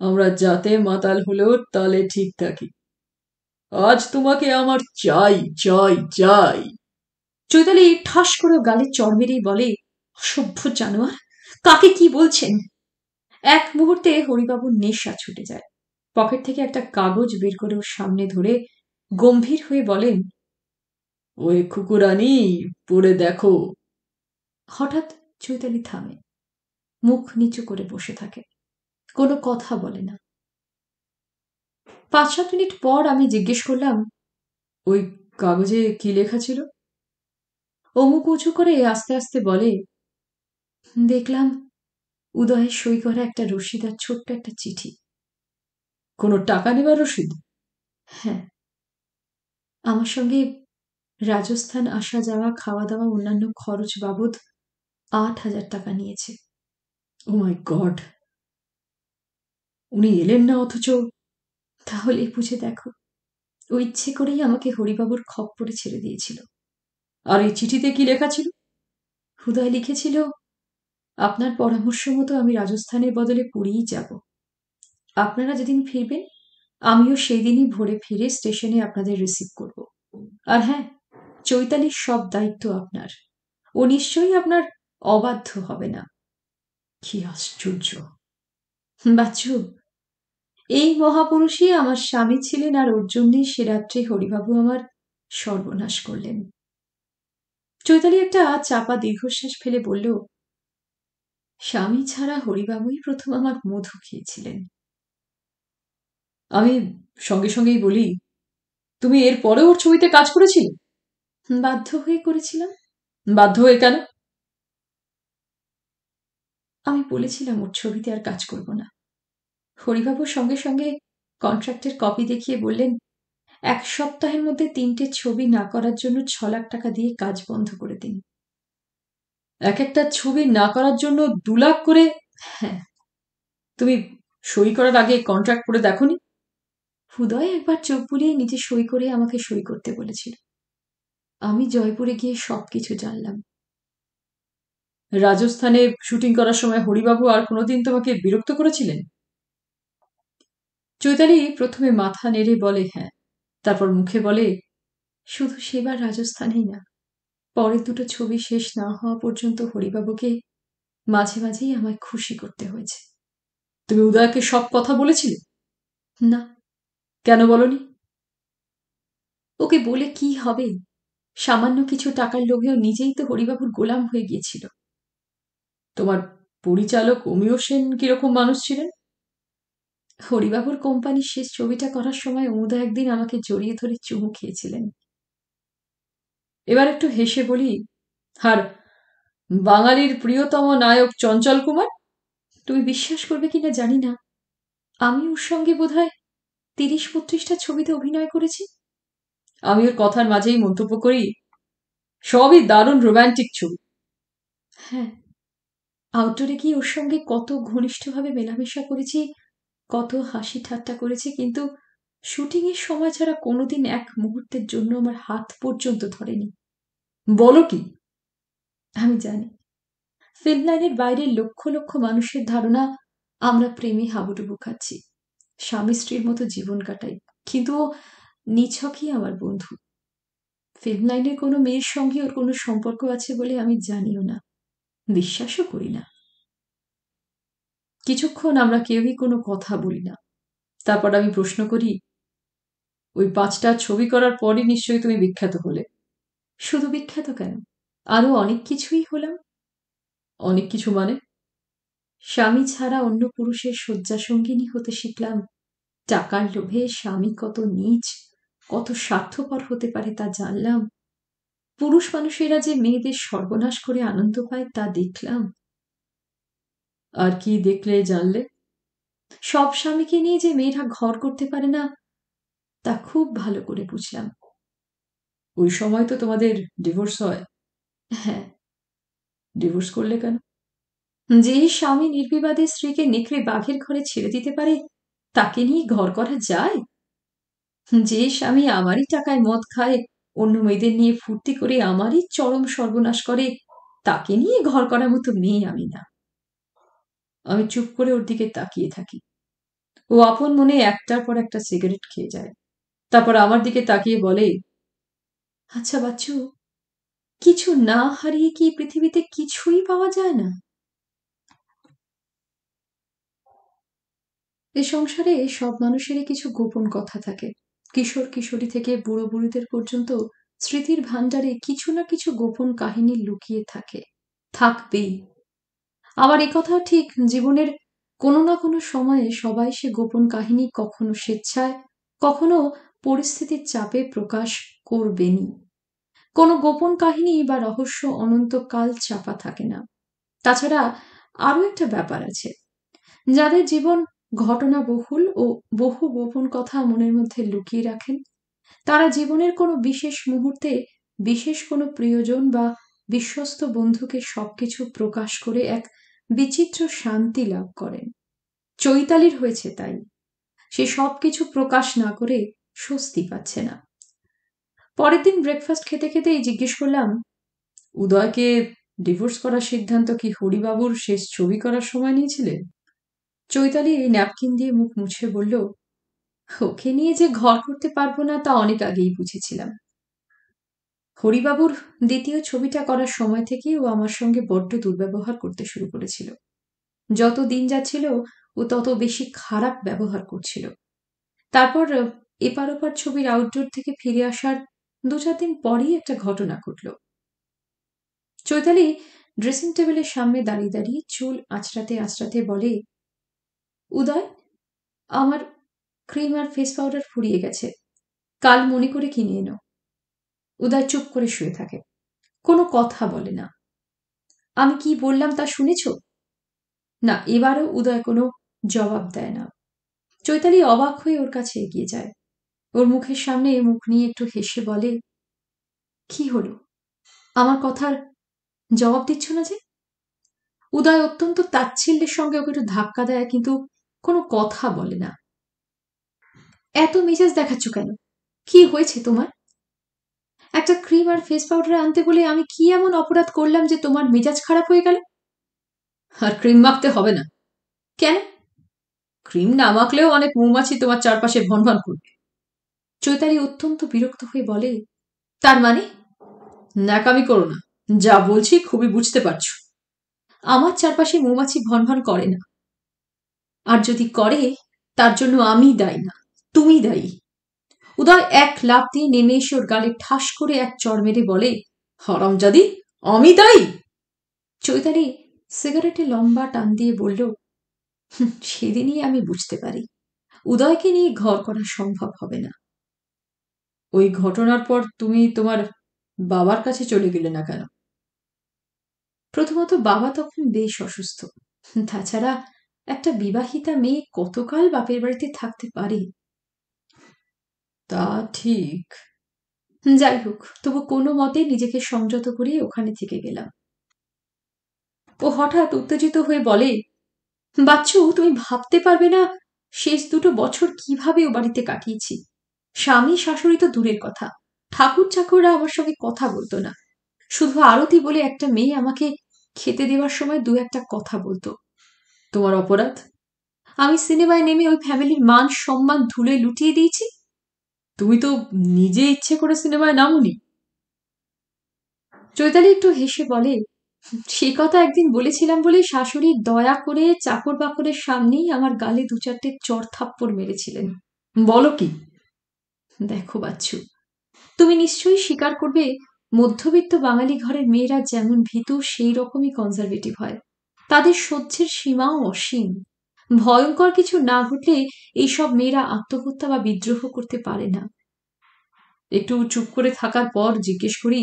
আমরা যাতে মাতাল হলেও তালে ঠিক থাকি। আজ তোমাকে আমার চাই চাই চাই। চৈতালি ঠাস করে গালে চড় মেরেই বলে অসভ্য জানোয়ার। কাকে কি বলছেন? এক মুহূর্তে হরিবাবুর নেশা ছুটে যায়। পকেট থেকে একটা কাগজ বের করে ওর সামনে ধরে গম্ভীর হয়ে বলেন ওই কুকুরানি পড়ে দেখো। হঠাৎ চৈতালি থামে। মুখ নিচু করে বসে থাকে। কোনো কথা বলে না। পাঁচ সাত মিনিট পর আমি জিজ্ঞেস করলাম ওই কাগজে কি লেখা ছিল? অমুক উঁচু করে আস্তে আস্তে বলে দেখলাম উদয়ের সই করা একটা রসিদ আর ছোট্ট একটা চিঠি। কোনো টাকা নেবার রসিদ? হ্যাঁ। আমার সঙ্গে রাজস্থান আসা যাওয়া খাওয়া দাওয়া অন্যান্য খরচ বাবদ আট হাজার টাকা নিয়েছে। ও মাই গড উনি এলেন না অথচ? তাহলে বুঝে দেখো। ও ইচ্ছে করেই আমাকে হরিবাবুর খপ্পরে ছেড়ে দিয়েছিল। আর এই চিঠিতে কি লেখা ছিল? হুদয় লিখেছিল আপনার পরামর্শ মতো আমি রাজস্থানের বদলে পুরীই যাব। আপনারা যেদিন ফিরবেন, আমিও সেই দিনই ভোরে ফিরে স্টেশনে আপনাদের রিসিভ করব। আর হ্যাঁ চৈতালির সব দায়িত্ব আপনার। ও নিশ্চয়ই আপনার অবাধ্য হবে না। কি আশ্চর্য। বাচ্চু, এই মহাপুরুষই আমার স্বামী ছিলেন আর ওর জন্যই সে রাত্রে হরিবাবু আমার সর্বনাশ করলেন। চৈতালি একটা চাপা দীর্ঘশ্বাস ফেলে বলল স্বামী ছাড়া হরিবাবুই প্রথম আমার মধু খেয়েছিলেন। আমি সঙ্গে সঙ্গেই বলি তুমি এর পরে ওর ছবিতে কাজ করেছিলে? বাধ্য হয়ে করেছিলাম। বাধ্য হয়ে কেন? আমি বলেছিলাম ওর ছবিতে আর কাজ করব না। হরিবাবু সঙ্গে সঙ্গে কন্ট্রাক্টের কপি দেখিয়ে বললেন এক সপ্তাহের মধ্যে তিনটে ছবি না করার জন্য ছ লাখ টাকা দিয়ে কাজ বন্ধ করে দিন। এক একটা ছবি না করার জন্য দু লাখ করে হ্যাঁ তুমি সই করার আগে কন্ট্রাক্ট করে দেখনি? হুদয় একবার চোখ বুলিয়ে নিজে সই করে আমাকে সই করতে বলেছিল। আমি জয়পুরে গিয়ে সবকিছু জানলাম। রাজস্থানে শুটিং করার সময় হরিবাবু আর কোনোদিন তোমাকে বিরক্ত করেছিলেন? চৈতালি প্রথমে মাথা নেড়ে বলে হ্যাঁ। তারপর মুখে বলে শুধু সেবার রাজস্থানেই না পরের দুটো ছবি শেষ না হওয়া পর্যন্ত হরিবাবুকে মাঝে মাঝেই আমায় খুশি করতে হয়েছে। তুমি উদয়কে সব কথা বলেছিলে? না। কেন বলনি? ওকে বলে কি হবে? সামান্য কিছু টাকার লোভেও নিজেই তো হরিবাবুর গোলাম হয়ে গিয়েছিল। তোমার পরিচালক অমিয় সেন কীরকম মানুষ ছিলেন? হরিবাবুর কোম্পানির শেষ ছবিটা করার সময় অমুদা একদিন আমাকে জড়িয়ে ধরে চুমু খেয়েছিলেন। এবার একটু হেসে বলি আর বাঙালির প্রিয়তম নায়ক চঞ্চল কুমার? তুমি বিশ্বাস করবে কিনা জানি না। আমি ওর সঙ্গে বোধহয় তিরিশ বত্রিশটা ছবিতে অভিনয় করেছি। আমি ওর কথার মাঝেই মন্তব্য করি, সবই দারুণ রোম্যান্টিক ছবি। হ্যাঁ আউটডোরে গিয়ে ওর সঙ্গে কত ঘনিষ্ঠভাবে মেলামেশা করেছি, কত হাসি ঠাট্টা করেছি, কিন্তু শুটিংয়ের সময় ছাড়া কোনোদিন এক মুহূর্তের জন্য আমার হাত পর্যন্ত ধরেনি। বলো কি? আমি জানি। ফিল্ম লাইনের বাইরে লক্ষ লক্ষ মানুষের ধারণা, আমরা প্রেমে হাবুডুবু খাচ্ছি। স্বামী স্ত্রীর মতো জীবন কাটাই, কিন্তু নিছকই আমার বন্ধু। ফিল্ম লাইনের কোনো মেয়ের সঙ্গে ওর কোনো সম্পর্ক আছে বলে আমি জানিও না। বিশ্বাসও করি না। কিছুক্ষণ আমরা কেউই কোনো কথা বলি না। তারপর আমি প্রশ্ন করি ওই পাঁচটা ছবি করার পরই নিশ্চয়ই তুমি বিখ্যাত হলে। শুধু বিখ্যাত কেন? আরও অনেক কিছুই হলাম। অনেক কিছু মানে? স্বামী ছাড়া অন্য পুরুষের শয্যাসঙ্গিনী হতে শিখলাম। টাকার লোভে স্বামী কত নীচ কত স্বার্থপর হতে পারে তা জানলাম। পুরুষ মানুষেরা যে মেয়েদের সর্বনাশ করে আনন্দ পায় তা দেখলাম। আর কি দেখলে জানলে? সব স্বামীকে নিয়ে যে মেয়েরা ঘর করতে পারে না তা খুব ভালো করে বুঝলাম। ওই সময় তো তোমাদের ডিভোর্স হয়। হ্যাঁ। ডিভোর্স করলে কেন? যে স্বামী নির্বিবাদে স্ত্রীকে নেকড়ে বাঘের ঘরে ছেড়ে দিতে পারে তাকে নিয়ে ঘর করা যায়? যে স্বামী আমারই টাকায় মদ খায় অন্য মেয়েদের নিয়ে ফুর্তি করে আমারই চরম সর্বনাশ করে তাকে নিয়ে ঘর করার মতো মেয়ে আমি না। আমি চুপ করে ওর দিকে তাকিয়ে থাকি। ও আপন মনে একটার পর একটা সিগারেট খেয়ে যায়। তারপর আমার দিকে তাকিয়ে বলে আচ্ছা বাচ্চু, কিছু না হারিয়ে কি পৃথিবীতে কিছুই পাওয়া যায় না? এ সংসারে সব মানুষেরই কিছু গোপন কথা থাকে। কিশোর কিশোরী থেকে বুড়ো বুড়িদের পর্যন্ত স্মৃতির ভাণ্ডারে কিছু না কিছু গোপন কাহিনী লুকিয়ে থাকে। থাকবেই। আবার কথা ঠিক জীবনের কোনো না কোনো সময়ে সবাই সে গোপন কাহিনী কখনো স্বেচ্ছায়, কখনো পরিস্থিতির চাপে প্রকাশ করবেনই। কোনো গোপন কাহিনী বা রহস্য অনন্তকাল চাপা থাকে না। তাছাড়া আরও একটা ব্যাপার আছে। যাদের জীবন ঘটনা বহুল ও বহু গোপন কথা মনের মধ্যে লুকিয়ে রাখেন, তারা জীবনের কোনো বিশেষ মুহূর্তে বিশেষ কোনো প্রিয়জন বা বিশ্বস্ত বন্ধুকে সবকিছু প্রকাশ করে এক বিচিত্র শান্তি লাভ করেন। চৈতালির হয়েছে তাই। সে সবকিছু প্রকাশ না করে স্বস্তি পাচ্ছে না। পরের দিন ব্রেকফাস্ট খেতে খেতেই জিজ্ঞেস করলাম, উদয়কে ডিভোর্স করার সিদ্ধান্ত কি হরিবাবুর শেষ ছবি করার সময় নিয়েছিলেন চৈতালি এই ন্যাপকিন দিয়ে মুখ মুছে বলল, ওকে নিয়ে যে ঘর করতে পারব না তা অনেক আগেই বুঝেছিলাম। হরিবাবুর দ্বিতীয় ছবিটা করার সময় থেকেই ও আমার সঙ্গে বড্ড দুর্ব্যবহার করতে শুরু করেছিল। যত দিন যাচ্ছিল, ও তত বেশি খারাপ ব্যবহার করছিল। তারপর এপার ওপার ছবির আউটডোর থেকে ফিরে আসার দু চার দিন পরেই একটা ঘটনা ঘটল। চৈতালি ড্রেসিং টেবিলের সামনে দাঁড়িয়ে দাঁড়িয়ে চুল আঁচড়াতে আঁচড়াতে বলে, উদয়, আমার ক্রিম আর ফেস পাউডার ফুরিয়ে গেছে। কাল মনে করে কিনে এনো। উদয় চুপ করে শুয়ে থাকে। কোনো কথা বলে না। আমি কি বললাম তা শুনেছ? না, এবারও উদয় কোনো জবাব দেয় না। চৈতালি অবাক হয়ে ওর কাছে এগিয়ে যায়। ওর মুখের সামনে মুখ নিয়ে একটু হেসে বলে, কি হলো? আমার কথার জবাব দিচ্ছ না যে? উদয় অত্যন্ত তাচ্ছিল্যের সঙ্গে ওকে একটু ধাক্কা দেয়, কিন্তু কোনো কথা বলে না। এত মেজাজ দেখাচ্ছ কেন? কি হয়েছে তোমার? একটা ক্রিম আর ফেস পাউডার আনতে বলে আমি কি এমন অপরাধ করলাম যে তোমার মেজাজ খারাপ হয়ে গেল? আর ক্রিম মাখতে হবে না। কেন? ক্রিম না মাখলেও অনেক মৌমাছি তোমার চারপাশে ভনভন করবে। চৈতালি অত্যন্ত বিরক্ত হয়ে বলে, তার মানে? ন্যাকামি করো না। যা বলছি খুবই বুঝতে পারছ। আমার চারপাশে মৌমাছি ভনভন করে না। আর যদি করে, তার জন্য আমি দায়ী না। তুমি দায়ী। উদয় এক লাভ দিয়ে নেমে এসে ওর গালে ঠাস করে এক চড় মেরে বলে, হরমজাদি, আমি দায়ী? চৈতালি সিগারেটে লম্বা টান দিয়ে বলল সেদিনই আমি বুঝতে পারি। উদয়কে নিয়ে ঘর করা সম্ভব হবে না। ওই ঘটনার পর তুমি তোমার বাবার কাছে চলে গেলে না কেন? প্রথমত বাবা তখন বেশ অসুস্থ। তাছাড়া একটা বিবাহিতা মেয়ে কতকাল বাপের বাড়িতে থাকতে পারে? তা ঠিক। যাই হোক, তবু কোনো মতে নিজেকে সংযত করে ওখানে থেকে গেলাম। ও হঠাৎ উত্তেজিত হয়ে বলে, বাচ্চু, তুমি ভাবতে পারবে না, শেষ দুটো বছর কীভাবে ও বাড়িতে কাটিয়েছি? স্বামী শাশুড়ি তো দূরের কথা। ঠাকুর চাকুররা আমার সঙ্গে কথা বলতো না। শুধু আরতি বলে একটা মেয়ে আমাকে খেতে দেওয়ার সময় দু একটা কথা বলতো। তোমার অপরাধ? আমি সিনেমায় নেমে ওই ফ্যামিলির মান, সম্মান ধুলে লুটিয়ে দিয়েছি? তুমি তো নিজে ইচ্ছে করে সিনেমায় নামুনি। চৈতালি একটু হেসে বলে, সে কথা একদিন বলেছিলাম বলে শাশুড়ি দয়া করে চাকর বাকরের সামনেই আমার গালে দু চারটে চর থাপ্পড় মেরেছিলেন। বলো কি? দেখো বাচ্চু, তুমি নিশ্চয়ই স্বীকার করবে মধ্যবিত্ত বাঙালি ঘরের মেয়েরা যেমন ভীতু, সেই রকমই কনজারভেটিভ হয়। তাদের সহ্যের সীমাও অসীম। ভয়ঙ্কর কিছু না ঘটলে এইসব মেয়েরা আত্মহত্যা বা বিদ্রোহ করতে পারে না। একটু চুপ করে থাকার পর জিজ্ঞেস করি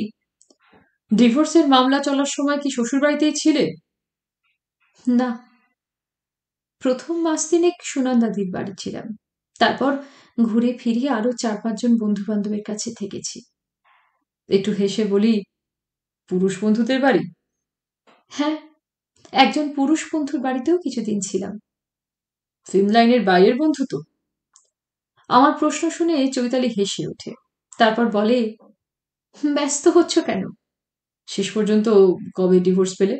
ডিভোর্সের মামলা চলার সময় কি শ্বশুরবাড়িতেই ছিলে? না। প্রথম মাস দিনেক সুনন্দাদির বাড়ি ছিলাম। তারপর ঘুরে ফিরিয়ে আরও চার পাঁচজন বন্ধু বান্ধবের কাছে থেকেছি। একটু হেসে বলি, পুরুষ বন্ধুদের বাড়ি? হ্যাঁ একজন পুরুষ বন্ধুর বাড়িতেও কিছুদিন ছিলাম। ফিল্ম লাইনের বাইরের বন্ধু তো। আমার প্রশ্ন শুনে চৈতালি হেসে ওঠে, তারপর বলে ব্যস্ত হচ্ছ কেন? শেষ পর্যন্ত কবে ডিভোর্স পেলে?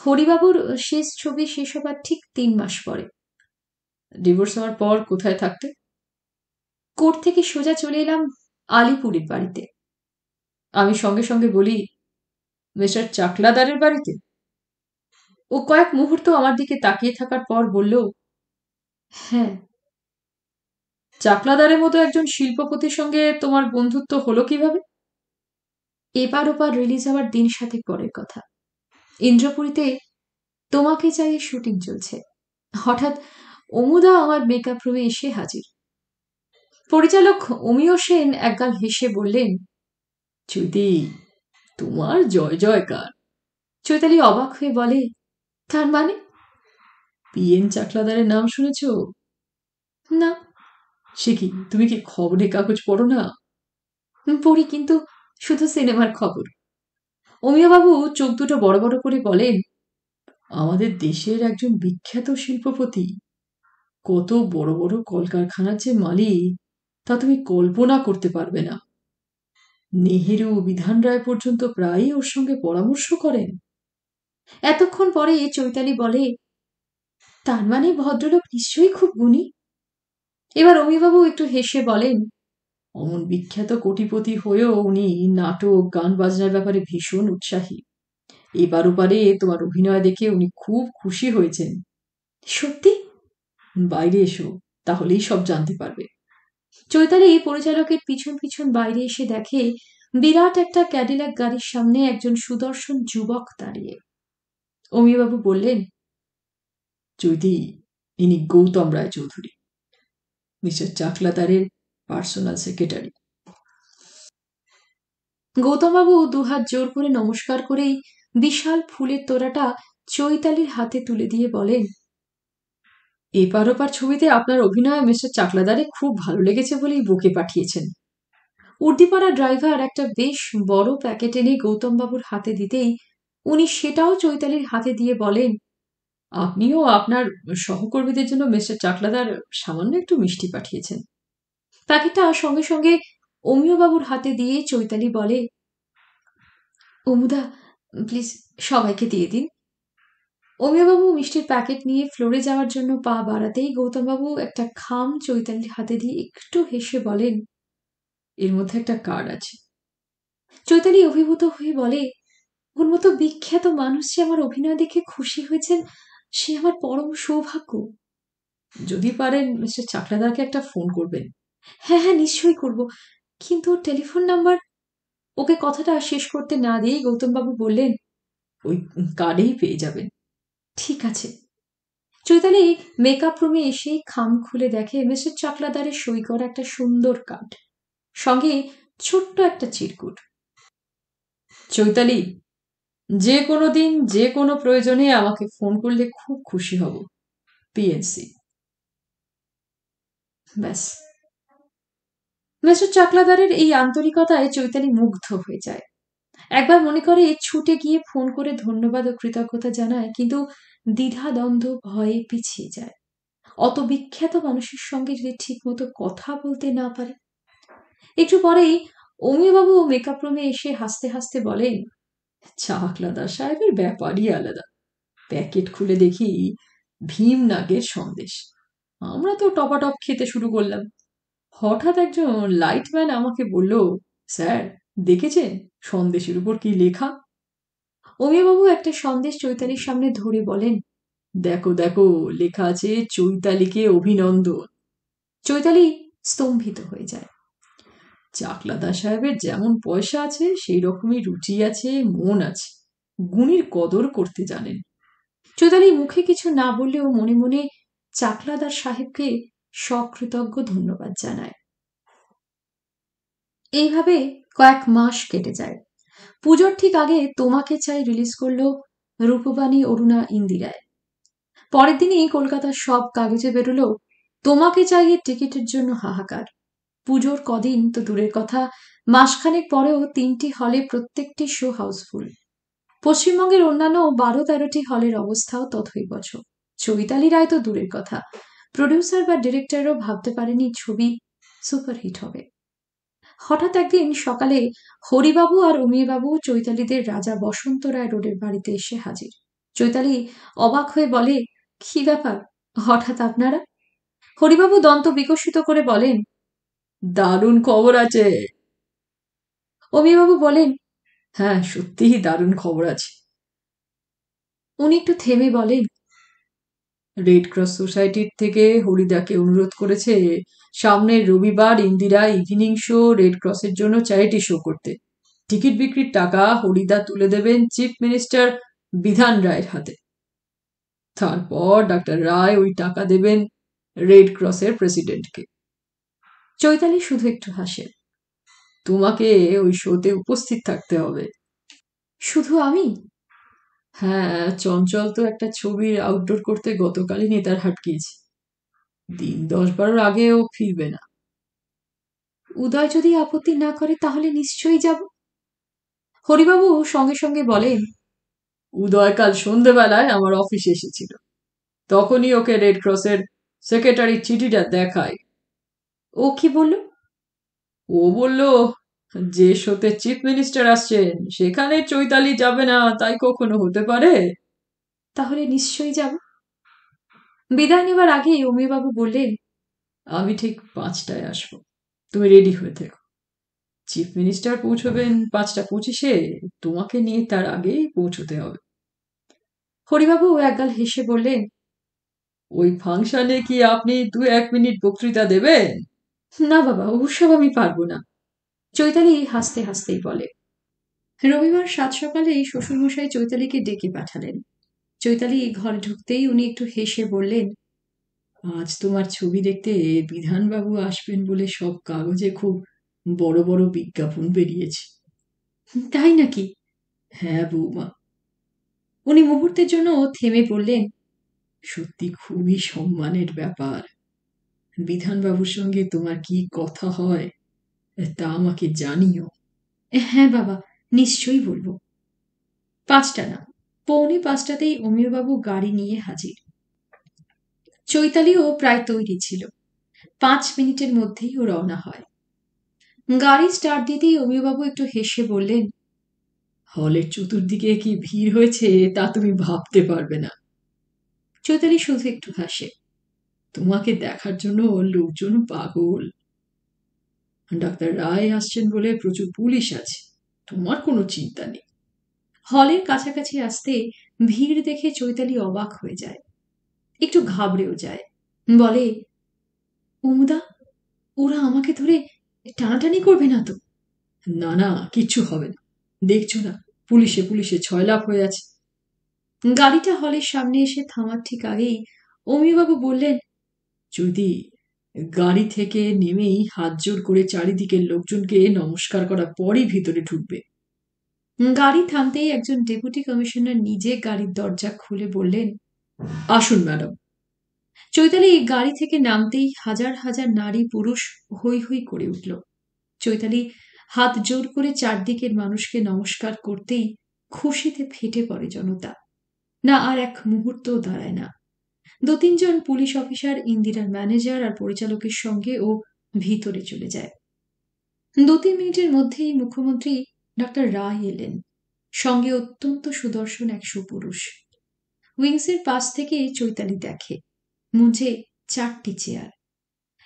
হরিবাবুর শেষ ছবি শেষ হবার ঠিক তিন মাস পরে। ডিভোর্স হওয়ার পর কোথায় থাকতে? কোর্ট থেকে সোজা চলে এলাম আলিপুরের বাড়িতে। আমি সঙ্গে সঙ্গে বলি, মিস্টার চাকলাদারের বাড়িতে? ও কয়েক মুহূর্ত আমার দিকে তাকিয়ে থাকার পর বলল হ্যাঁ। চাকলাদারের মতো একজন শিল্পপতির সঙ্গে তোমার বন্ধুত্ব হলো কীভাবে? এবার ওপার রিলিজ হওয়ার দিন সাথে পরের কথা। ইন্দ্রপুরীতে তোমাকে চাই শুটিং চলছে। হঠাৎ অমুদা আমার মেকআপ রুমে এসে হাজির। পরিচালক অমিয় সেন একগাল হেসে বললেন চৈতি তোমার জয় জয়কার। চৈতালি অবাক হয়ে বলে, তার মানে? পিএন চাকলাদারের নাম শুনেছ? না। সে কি, তুমি কি খবরের কাগজ পড়ো না? পড়ি, কিন্তু শুধু সিনেমার খবর। অমিয়বাবু চোখ দুটো বড় বড় করে বলেন, আমাদের দেশের একজন বিখ্যাত শিল্পপতি কত বড় বড় কলকারখানার যে মালিক, তা তুমি কল্পনা করতে পারবে না। নেহেরু বিধান রায় পর্যন্ত প্রায়ই ওর সঙ্গে পরামর্শ করেন। এতক্ষণ পরে চৈতালি বলে, তার মানে ভদ্রলোক নিশ্চয়ই খুব গুণী? এবার অমিবাবু একটু হেসে বলেন, অমন বিখ্যাত কোটিপতি হয়েও উনি নাটক, গান বাজনার ব্যাপারে ভীষণ উৎসাহী। এবার ওপারে তোমার অভিনয় দেখে উনি খুব খুশি হয়েছেন। সত্যি? বাইরে এসো, তাহলেই সব জানতে পারবে। চৈতালি পরিচালকের পিছন পিছন বাইরে এসে দেখে বিরাট একটা ক্যাডিলাক গাড়ির সামনে একজন সুদর্শন যুবক দাঁড়িয়ে। অমিবাবু বললেন, চৈতি, ইনি গৌতম রায় চৌধুরী মিস্টার চাকলাতারের পার্সোনাল সেক্রেটারি। গৌতমবাবু দুহাত জোর করে নমস্কার করেই বিশাল ফুলের তোড়াটা চৈতালির হাতে তুলে দিয়ে বলেন এপার ওপার ছবিতে আপনার অভিনয় মিস্টার চাকলাদারে খুব ভালো লেগেছে বলেই বুকে পাঠিয়েছেন। উর্দিপাড়া ড্রাইভার একটা বেশ বড় প্যাকেট এনে গৌতমবাবুর হাতে দিতেই উনি সেটাও চৈতালির হাতে দিয়ে বলেন, আপনিও আপনার সহকর্মীদের জন্য মিস্টার চাকলাদার সামান্য একটু মিষ্টি পাঠিয়েছেন। প্যাকেটটা সঙ্গে সঙ্গে অমিয়বাবুর হাতে দিয়ে চৈতালি বলে, অমুদা, প্লিজ সবাইকে দিয়ে দিন। অমিয়বাবু মিষ্টির প্যাকেট নিয়ে ফ্লোরে যাওয়ার জন্য পা বাড়াতেই গৌতমবাবু একটা খাম চৈতালির হাতে দিয়ে একটু হেসে বলেন, এর মধ্যে একটা কার্ড আছে। চৈতালি অভিভূত হয়ে বলে, ওর মতো বিখ্যাত মানুষ যে আমার অভিনয় দেখে খুশি হয়েছেন, সে আমার পরম সৌভাগ্য। যদি পারেন, মিস্টার চাকরাদারকে একটা ফোন করবেন। হ্যাঁ হ্যাঁ নিশ্চয়ই করব। কিন্তু টেলিফোন নাম্বার? ওকে কথাটা শেষ করতে না দিয়েই গৌতমবাবু বললেন, ওই কার্ডেই পেয়ে যাবেন। ঠিক আছে। চৈতালি মেকআপ রুমে এসেই খাম খুলে দেখে মিস্টার চাকলাদারের সই করা একটা সুন্দর কার্ড সঙ্গে ছোট্ট একটা চিরকুট। চৈতালি, যে কোনো দিন, যে কোনো প্রয়োজনে আমাকে ফোন করলে খুব খুশি হব। পিএনসি ব্যাস। মিস্টার চাকলাদারের এই আন্তরিকতায় চৈতালি মুগ্ধ হয়ে যায়। একবার মনে করে ছুটে গিয়ে ফোন করে ধন্যবাদ ও কৃতজ্ঞতা জানায়, কিন্তু দ্বিধা দ্বন্দ্ব ভয়ে পিছিয়ে যায়। অত বিখ্যাত মানুষের সঙ্গে যদি ঠিক মতো কথা বলতে না পারে। একটু পরেই অমিবাবু মেকআপ রুমে এসে হাসতে হাসতে বলেন, চাকলাদা সাহেবের ব্যাপারই আলাদা। প্যাকেট খুলে দেখি ভীম নাগের সন্দেশ। আমরা তো টপাটপ খেতে শুরু করলাম। হঠাৎ একজন লাইটম্যান আমাকে বলল, স্যার, দেখেছেন? সন্দেশের উপর কি লেখা? অমিবাবু একটা সন্দেশ চৈতালির সামনে ধরে বলেন, দেখো দেখো, লেখা আছে চৈতালিকে অভিনন্দন। চৈতালি স্তম্ভিত হয়ে যায়। চাকলাদা সাহেবের যেমন পয়সা আছে, সেই রকমই রুচি আছে, মন আছে। গুণীর কদর করতে জানেন। চৈতালি মুখে কিছু না বললেও মনে মনে চাকলাদার সাহেবকে সকৃতজ্ঞ ধন্যবাদ জানায়। এইভাবে কয়েক মাস কেটে যায়। পুজোর ঠিক আগে তোমাকে চাই রিলিজ করল রূপবাণী, অরুণা, ইন্দিরায়। পরের দিনই কলকাতার সব কাগজে বেরোলো, তোমাকে চাইয়ে টিকিটের জন্য হাহাকার। পুজোর কদিন তো দূরের কথা, মাসখানেক পরেও তিনটি হলে প্রত্যেকটি শো হাউসফুল পশ্চিমবঙ্গের অন্যান্য বারো তেরোটি হলের অবস্থাও তথৈবচ চৈতালি রায় তো দূরের কথা। প্রডিউসার বা ডিরেক্টরও ভাবতে পারেনি ছবি সুপারহিট হবে। হঠাৎ একদিন সকালে হরিবাবু আর অমিবাবু চৈতালিদের রাজা বসন্ত রায় রোডের বাড়িতে এসে হাজির। চৈতালি অবাক হয়ে বলে, কি ব্যাপার? হঠাৎ আপনারা? হরিবাবু দন্ত বিকশিত করে বলেন, দারুণ খবর আছে। অমিবাবু বলেন হ্যাঁ সত্যিই দারুণ খবর আছে। উনি একটু থেমে বলেন রেড ক্রস সোসাইটির থেকে হরিদাকে অনুরোধ করেছে সামনের রবিবার ইন্দিরা ইভিনিং শো রেড ক্রসের জন্য চ্যারিটি শো করতে। টিকিট বিক্রির টাকা হরিদা তুলে দেবেন চিফ মিনিস্টার বিধান রায়ের হাতে। তারপর ডাক্তার রায় ওই টাকা দেবেন রেড ক্রসের প্রেসিডেন্টকে চৈতালি শুধু একটু হাসে। তোমাকে ওই শোতে উপস্থিত থাকতে হবে। শুধু আমি? হ্যাঁ চঞ্চল তো একটা ছবির আউটডোর করতে গতকালই নেতার হাট গিয়েছে দিন দশ বারোর আগে ও ফিরবে না। উদয় যদি আপত্তি না করে তাহলে নিশ্চয়ই যাব। হরিবাবু সঙ্গে সঙ্গে বলেন উদয় কাল সন্ধেবেলায় আমার অফিসে এসেছিল। তখনই ওকে রেড ক্রসের সেক্রেটারি চিঠিটা দেখায়। ও কি বলল? ও বলল যে শোতে চিফ মিনিস্টার আসছেন সেখানে চৈতালি যাবে না তাই কখনো হতে পারে? তাহলে নিশ্চয়ই যাব। বিদায় নেবার আগেই অমিবাবু বললেন আমি ঠিক পাঁচটায় আসব। তুমি রেডি হয়ে থেকো। চিফ মিনিস্টার পৌঁছবেন পাঁচটা পঁচিশে তোমাকে নিয়ে তার আগেই পৌঁছতে হবে। হরিবাবু একগাল হেসে বললেন ওই ফাংশনে কি আপনি দু এক মিনিট বক্তৃতা দেবেন? না বাবা ওসব আমি পারব না। চৈতালি হাসতে হাসতেই বলে। রবিবার সাত সকালেই শ্বশুরমশাই চৈতালিকে ডেকে পাঠালেন। চৈতালি ঘরে ঢুকতেই উনি একটু হেসে বললেন আজ তোমার ছবি দেখতে বিধানবাবু আসবেন বলে সব কাগজে খুব বড় বড় বিজ্ঞাপন বেরিয়েছে। তাই নাকি? হ্যাঁ বৌমা উনি মুহূর্তের জন্য থেমে বললেন সত্যি খুবই সম্মানের ব্যাপার। বিধানবাবুর সঙ্গে তোমার কি কথা হয়? তা আমাকে জানিও। হ্যাঁ বাবা, নিশ্চয়ই বলব। পাঁচটা না, পৌনে পাঁচটাতেই অমিয়বাবু গাড়ি নিয়ে হাজির। চৈতালিও প্রায় তৈরি ছিল। পাঁচ মিনিটের মধ্যেই ও রওনা হয়। গাড়ি স্টার্ট দিতেই অমিয়বাবু একটু হেসে বললেন, হলের চতুর্দিকে কি ভিড় হয়েছে তা তুমি ভাবতে পারবে না। চৈতালি শুধু একটু হাসে, তোমাকে দেখার জন্য লোকজন পাগল। ডাক্তার রায় আসছেন বলে প্রচুর পুলিশ আছে। তোমার কোনো চিন্তা নেই। হলের কাছাকাছি আসতে ভিড় দেখে চৈতালি অবাক হয়ে যায়। একটু ঘাবড়েও যায়। বলে উমুদা ওরা আমাকে ধরে টানাটানি করবে না তো? না না, কিচ্ছু হবে না। দেখছ না, পুলিশে পুলিশে ছয় লাভ হয়ে আছে। গাড়িটা হলের সামনে এসে থামার ঠিক আগেই অমিবাবু বললেন, যদি গাড়ি থেকে নেমেই হাত জোর করে চারিদিকের লোকজনকে নমস্কার করার পরই ভিতরে ঢুকবে। গাড়ি থামতেই একজন ডেপুটি কমিশনার নিজে গাড়ির দরজা খুলে বললেন, আসুন, ম্যাডাম। চৈতালি গাড়ি থেকে নামতেই হাজার হাজার নারী পুরুষ হৈ হৈ করে উঠল। চৈতালি হাত জোর করে চারদিকের মানুষকে নমস্কার করতেই খুশিতে ফেটে পড়ে জনতা। না আর এক মুহূর্তও দাঁড়ায় না। দু তিনজন পুলিশ অফিসার, ইন্দিরার ম্যানেজার আর পরিচালকের সঙ্গে ও ভিতরে চলে যায়। দু তিন মিনিটের মধ্যেই মুখ্যমন্ত্রী ডক্টর রায় এলেন। সঙ্গে অত্যন্ত সুদর্শন এক সুপুরুষ। উইংসের পাশ থেকে চৈতালি দেখে। মুঝে চারটি চেয়ার।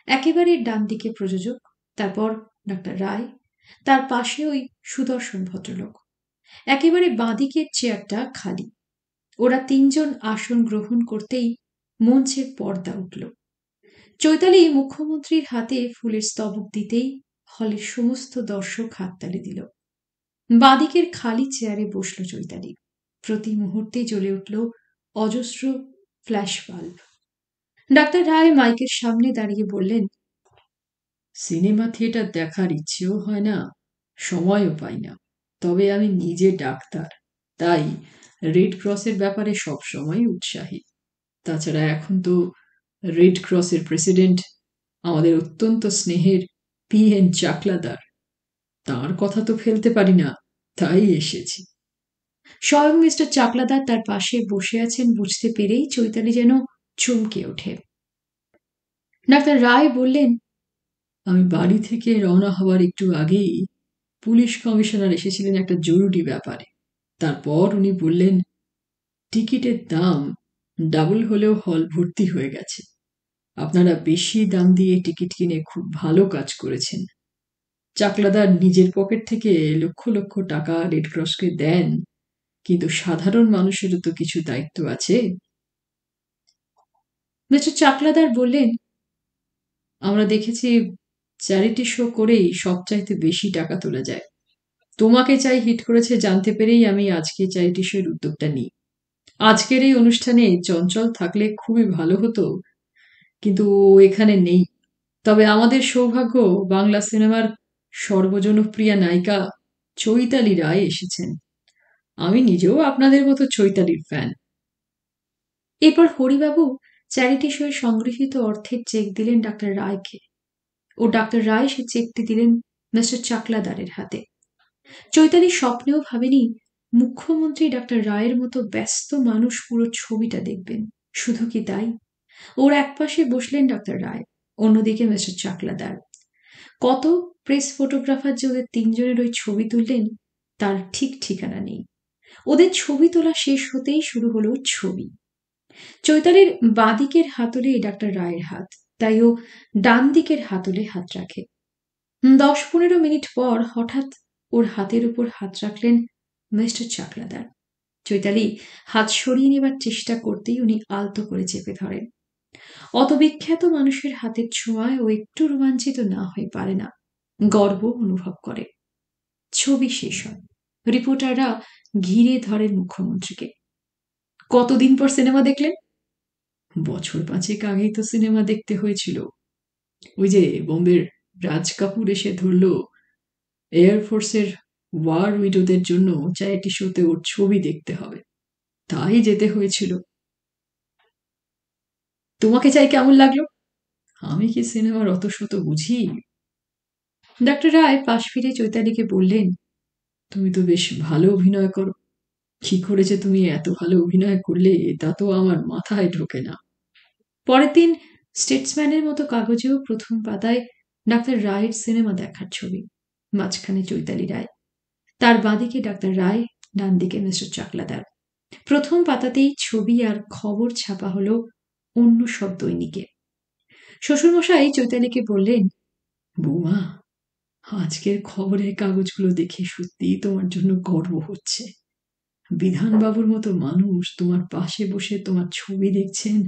একেবারে ডান দিকে প্রযোজক, তারপর ডক্টর রায়, তার পাশে ওই সুদর্শন ভদ্রলোক। একেবারে বাঁদিকের চেয়ারটা খালি। ওরা তিনজন আসন গ্রহণ করতেই মঞ্চের পর্দা উঠল। চৈতালি মুখ্যমন্ত্রীর হাতে ফুলের স্তবক দিতেই হলের সমস্ত দর্শক হাততালি দিল। বাদিকের খালি চেয়ারে বসল চৈতালি। প্রতি মুহূর্তে জ্বলে উঠল অজস্র ফ্ল্যাশ বাল্ব। ডাক্তার রায় মাইকের সামনে দাঁড়িয়ে বললেন, সিনেমা থিয়েটার দেখার ইচ্ছেও হয় না, সময়ও পাই না। তবে আমি নিজে ডাক্তার, তাই রেড ক্রসের ব্যাপারে সবসময় উৎসাহী। তাছাড়া এখন তো রেড ক্রসের প্রেসিডেন্ট আমাদের অত্যন্ত স্নেহের পি এন চাকলাদার। তার কথা তো ফেলতে পারি না, তাই এসেছি। স্বয়ং মিস্টার চাকলাদার তার পাশে বসে আছেন বুঝতে পেরেই চৈতালি যেন চমকে ওঠে। ডাক্তার রায় বললেন, আমি বাড়ি থেকে রওনা হওয়ার একটু আগেই পুলিশ কমিশনার এসেছিলেন একটা জরুরি ব্যাপারে। তারপর উনি বললেন, টিকিটের দাম ডাবল হলেও হল ভর্তি হয়ে গেছে। আপনারা বেশি দাম দিয়ে টিকিট কিনে খুব ভালো কাজ করেছেন। চাকলাদার নিজের পকেট থেকে লক্ষ লক্ষ টাকা রেড ক্রসকে দেন, কিন্তু সাধারণ মানুষেরও তো কিছু দায়িত্ব আছে। মিস্টার চাকলাদার বললেন, আমরা দেখেছি চ্যারিটি শো করেই সবচাইতে বেশি টাকা তোলা যায়। তোমাকে চাই হিট করেছে জানতে পেরেই আমি আজকে চ্যারিটি শোয়ের উদ্যোগটা নিই। আজকের এই অনুষ্ঠানে চঞ্চল থাকলে খুবই ভালো হতো, কিন্তু এখানে নেই। তবে আমাদের সৌভাগ্য, বাংলা সিনেমার সর্বজনপ্রিয়া নায়িকা চৈতালি রায় এসেছেন। আমি নিজেও আপনাদের মতো চৈতালির ফ্যান এরপর হরিবাবু চ্যারিটি শোয়ে সংগৃহীত অর্থের চেক দিলেন ডাক্তার রায়কে। ও ডাক্তার রায় সে চেকটি দিলেন মিস্টার চাকলাদারের হাতে। চৈতালি স্বপ্নেও ভাবেনি মুখ্যমন্ত্রী ডাক্তার রায়ের মতো ব্যস্ত মানুষ পুরো ছবিটা দেখবেন। শুধু কি তাই? ওর একপাশে বসলেন ডাক্তার রায়, অন্যদিকে মিস্টার চাকলাদার। কত প্রেস ফটোগ্রাফার যে ওদের তিনজনের ওই ছবি তুললেন, তার ঠিক ঠিকানা নেই। ওদের ছবি তোলা শেষ হতেই শুরু হলো ছবি। চৈতালির বাঁদিকের হাতলে ডাক্তার রায়ের হাত, তাই ও ডান দিকের হাতলে হাত রাখে। দশ পনেরো মিনিট পর হঠাৎ ওর হাতের উপর হাত রাখলেন মিস্টার চাকলাদার চৈতালি হাত সরিয়ে নেবার চেষ্টা করতেই উনি আলতো করে চেপে ধরেন। অত বিখ্যাত মানুষের হাতের ছোঁয়ায় ও একটু রোমাঞ্চিত না হয়ে পারে না, গর্ব অনুভব করে। ছবি শেষ হয়। রিপোর্টাররা ঘিরে ধরেন মুখ্যমন্ত্রীকে। কতদিন পর সিনেমা দেখলেন? বছর পাঁচেক আগেই তো সিনেমা দেখতে হয়েছিল। ওই যে বোম্বের রাজ কাপুর এসে ধরল এয়ারফোর্সের ওয়ার উইডোদের জন্য চ্যারিটি শোতে ওর ছবি দেখতে হবে। তাই যেতে হয়েছিল। তোমাকে চাই কেমন লাগল? আমি কি সিনেমার অত শত বুঝি? ডাক্তার রায় পাশ ফিরে চৈতালিকে বললেন, তুমি তো বেশ ভালো অভিনয় করো। কি করে যে তুমি এত ভালো অভিনয় করলে, তা তো আমার মাথায় ঢোকে না। পরের দিন স্টেটসম্যানের মতো কাগজেও প্রথম পাতায় ডাক্তার রায়ের সিনেমা দেখার ছবি, মাঝখানে চৈতালি রায়। তার বাঁদিকে ডাক্তার রায় ডান দিকে মিস্টার চাকলাদার। প্রথম পাতাতেই ছবি আর খবর ছাপা হলো অন্য সব দৈনিকে। শ্বশুরমশাই চৈতালিকে বললেন, বৌমা, আজকের খবরের কাগজগুলো দেখে সত্যিই তোমার জন্য গর্ব হচ্ছে। বিধানবাবুর মতো মানুষ তোমার পাশে বসে তোমার ছবি দেখছেন,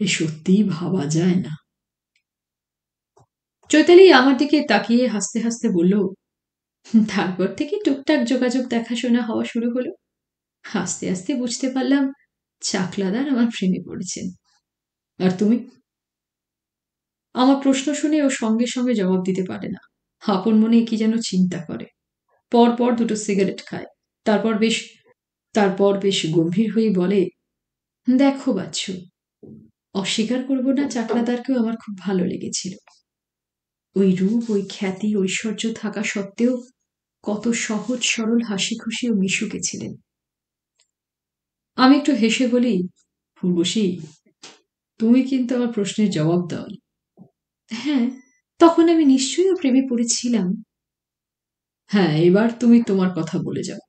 এ সত্যিই ভাবা যায় না। চৈতালি আমার দিকে তাকিয়ে হাসতে হাসতে বলল তারপর থেকে টুকটাক যোগাযোগ দেখাশোনা হওয়া শুরু হলো। আস্তে হাসতে বুঝতে পারলাম চাকলাদার আমার প্রেমে পড়েছেন। আর তুমি? আমার প্রশ্ন শুনে ও সঙ্গে সঙ্গে জবাব দিতে পারে না। আপন মনে কি যেন চিন্তা করে। পর পর দুটো সিগারেট খায়। তারপর বেশ তারপর বেশ গম্ভীর হয়ে বলে, দেখো বাচ্চু, অস্বীকার করব না চাকলাদারকেও আমার খুব ভালো লেগেছিল। ওই রূপ, ওই খ্যাতি, ঐশ্বর্য থাকা সত্ত্বেও কত সহজ, সরল হাসি খুশি ও মিশুকে ছিলেন। আমি একটু হেসে বলি পূর্বশী তুমি কিন্তু আমার প্রশ্নের জবাব দাও। হ্যাঁ তখন আমি নিশ্চয়ই প্রেমে পড়েছিলাম। হ্যাঁ এবার তুমি তোমার কথা বলে যাও।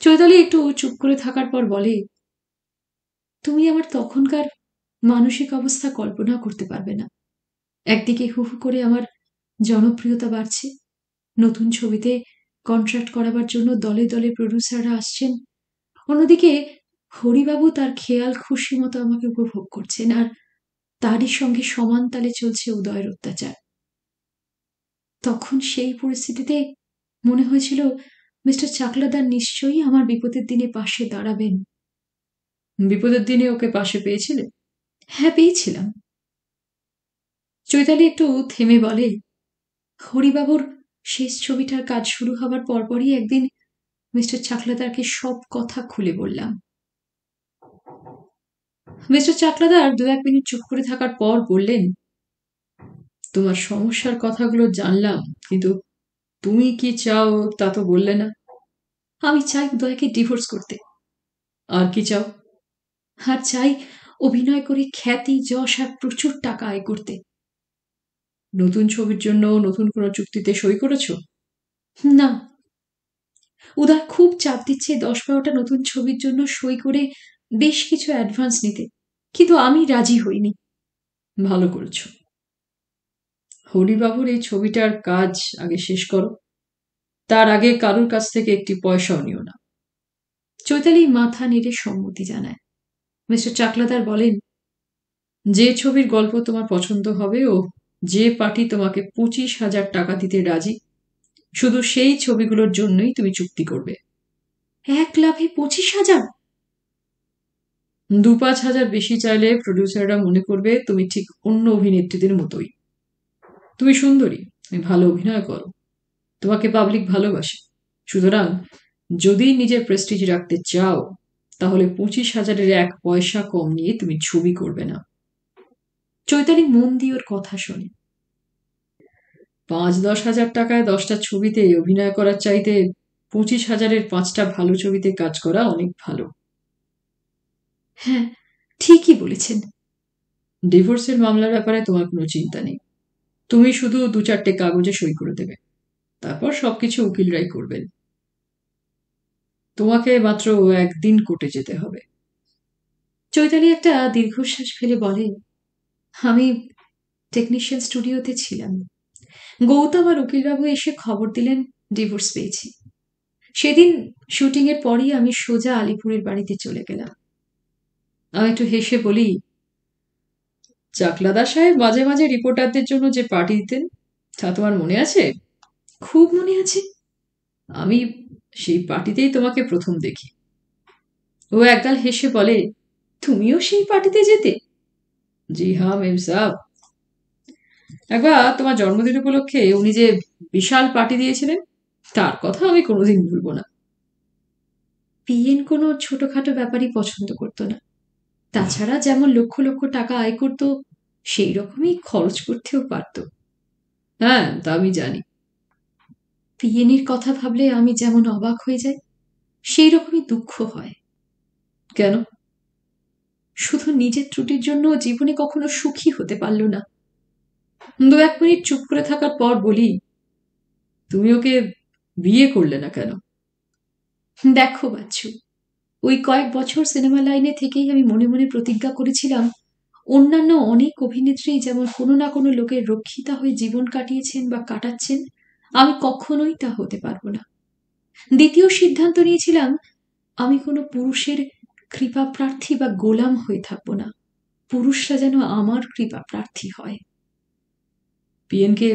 চৈতালি একটু চুপ করে থাকার পর বলে, তুমি আমার তখনকার মানসিক অবস্থা কল্পনা করতে পারবে না। একদিকে হু হু করে আমার জনপ্রিয়তা বাড়ছে। নতুন ছবিতে কন্ট্রাক্ট করাবার জন্য দলে দলে প্রডিউসাররা আসছেন। অন্যদিকে হরিবাবু তার খেয়াল খুশি মতো আমাকে উপভোগ করছেন আর তারই সঙ্গে সমান তালে চলছে উদয়ের অত্যাচার। তখন সেই পরিস্থিতিতে মনে হয়েছিল মিস্টার চাকলাদার নিশ্চয়ই আমার বিপদের দিনে পাশে দাঁড়াবেন। বিপদের দিনে ওকে পাশে পেয়েছিলে? হ্যাঁ পেয়েছিলাম। চৈতালি একটু থেমে বলে, হরিবাবুর শেষ ছবিটার কাজ শুরু হবার পরপরই একদিন মিস্টার চাকলাদারকে সব কথা খুলে বললাম। মিস্টার চাকলাদার দু এক মিনিট চুপ করে থাকার পর বললেন, তোমার সমস্যার কথাগুলো জানলাম, কিন্তু তুমি কি চাও তা তো বললে না। আমি চাই উদয়কে ডিভোর্স করতে। আর কি চাও? আর চাই অভিনয় করে খ্যাতি, যশ আর প্রচুর টাকা আয় করতে। নতুন ছবির জন্য নতুন কোনো চুক্তিতে সই করেছ? না। উদয় খুব চাপ দিচ্ছে দশ বারোটা নতুন ছবির জন্য সই করে বেশ কিছু অ্যাডভান্স নিতে। কিন্তু আমি রাজি হইনি। ভালো করেছ। হরিবাবুর এই ছবিটার কাজ আগে শেষ করো। তার আগে কারোর কাছ থেকে একটি পয়সাও নিও না। চৈতালি মাথা নেড়ে সম্মতি জানায়। মিস্টার চাকলাদার বলেন যে ছবির গল্প তোমার পছন্দ হবে ও যে পার্টি তোমাকে পঁচিশ হাজার টাকা দিতে রাজি, শুধু সেই ছবিগুলোর জন্যই তুমি চুক্তি করবে। এক লাভে পঁচিশ হাজার? দু পাঁচ হাজার বেশি চাইলে প্রডিউসাররা মনে করবে তুমি ঠিক অন্য অভিনেত্রীদের মতোই। তুমি সুন্দরী, তুমি ভালো অভিনয় করো, তোমাকে পাবলিক ভালোবাসে। সুতরাং যদি নিজের প্রেস্টিজ রাখতে চাও, তাহলে পঁচিশ হাজারের এক পয়সা কম নিয়ে তুমি ছবি করবে না। চৈতালি মন দিয়ে ওর কথা শোনে। পাঁচ দশ হাজার টাকায় দশটা ছবিতে অভিনয় করার চাইতে পঁচিশ হাজারের পাঁচটা ভালো ছবিতে কাজ করা অনেক ভালো। হ্যাঁ ঠিকই বলেছেন। ডিভোর্সের মামলার ব্যাপারে তোমার কোনো চিন্তা নেই। তুমি শুধু দু চারটে কাগজে সই করে দেবে। তারপর সবকিছু উকিলরাই করবেন। তোমাকে মাত্র একদিন কোর্টে যেতে হবে। চৈতালি একটা দীর্ঘশ্বাস ফেলে বলে আমি টেকনিশিয়ান স্টুডিওতে ছিলাম। গৌতম আর উকিলবাবু এসে খবর দিলেন ডিভোর্স পেয়েছি। সেদিন শুটিংয়ের পরই আমি সোজা আলিপুরের বাড়িতে চলে গেলাম। আমি একটু হেসে বলি, চাকলাদা সাহেব মাঝে মাঝে রিপোর্টারদের জন্য যে পার্টি দিতেন, তা তোমার মনে আছে? খুব মনে আছে। আমি সেই পার্টিতেই তোমাকে প্রথম দেখি। ও একগাল হেসে বলে, তুমিও সেই পার্টিতে যেতে? জি হ্যাঁ মেম সাহ একবার তোমার জন্মদিন উপলক্ষে উনি যে বিশাল পার্টি দিয়েছিলেন, তার কথা আমি কোনোদিন ভুলবো না। পিএন কোনো ছোটখাটো ব্যাপারই পছন্দ করতো না। তাছাড়া যেমন লক্ষ লক্ষ টাকা আয় করত, সেই রকমই খরচ করতেও পারত। হ্যাঁ তা আমি জানি। পিএনির কথা ভাবলে আমি যেমন অবাক হয়ে যাই, সেই রকমই দুঃখ হয়। কেন? শুধু নিজের ত্রুটির জন্য জীবনে কখনো সুখী হতে পারল না। দু এক মিনিট চুপ করে থাকার পর বলি, তুমি ওকে বিয়ে করলে না কেন? দেখো বাচ্চু, ওই কয়েক বছর সিনেমা লাইনে থেকেই আমি মনে মনে প্রতিজ্ঞা করেছিলাম, অন্যান্য অনেক অভিনেত্রী যেমন কোনো না কোনো লোকের রক্ষিতা হয়ে জীবন কাটিয়েছেন বা কাটাচ্ছেন, আমি কখনোই তা হতে পারব না। দ্বিতীয় সিদ্ধান্ত নিয়েছিলাম, আমি কোনো পুরুষের কৃপা প্রার্থী বা গোলাম হয়ে থাকব না। পুরুষরা যেন আমার কৃপা প্রার্থী হয়। পিএনকে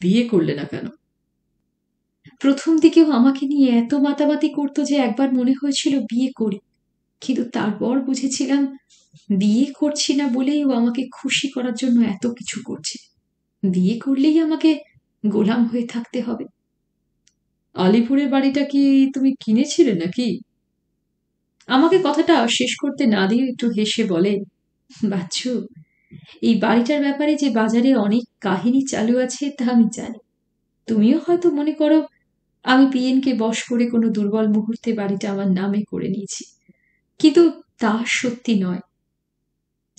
বিয়ে করলে না কেন? প্রথম দিকেও আমাকে নিয়ে এত মাতামাতি করতো যে একবার মনে হয়েছিল বিয়ে করি। কিন্তু তারপর বুঝেছিলাম, বিয়ে করছি না বলেই ও আমাকে খুশি করার জন্য এত কিছু করছে। বিয়ে করলেই আমাকে গোলাম হয়ে থাকতে হবে। আলিপুরের বাড়িটা কি তুমি কিনেছিলে নাকি? আমাকে কথাটা শেষ করতে না দিয়ে একটু হেসে বলে, বাচ্চু এই বাড়িটার ব্যাপারে যে বাজারে অনেক কাহিনী চালু আছে, তা আমি জানি। তুমিও হয়তো মনে করো, আমি পিএনকে বশ করে কোনো দুর্বল মুহূর্তে বাড়িটা আমার নামে করে নিয়েছি। কিন্তু তা সত্যি নয়।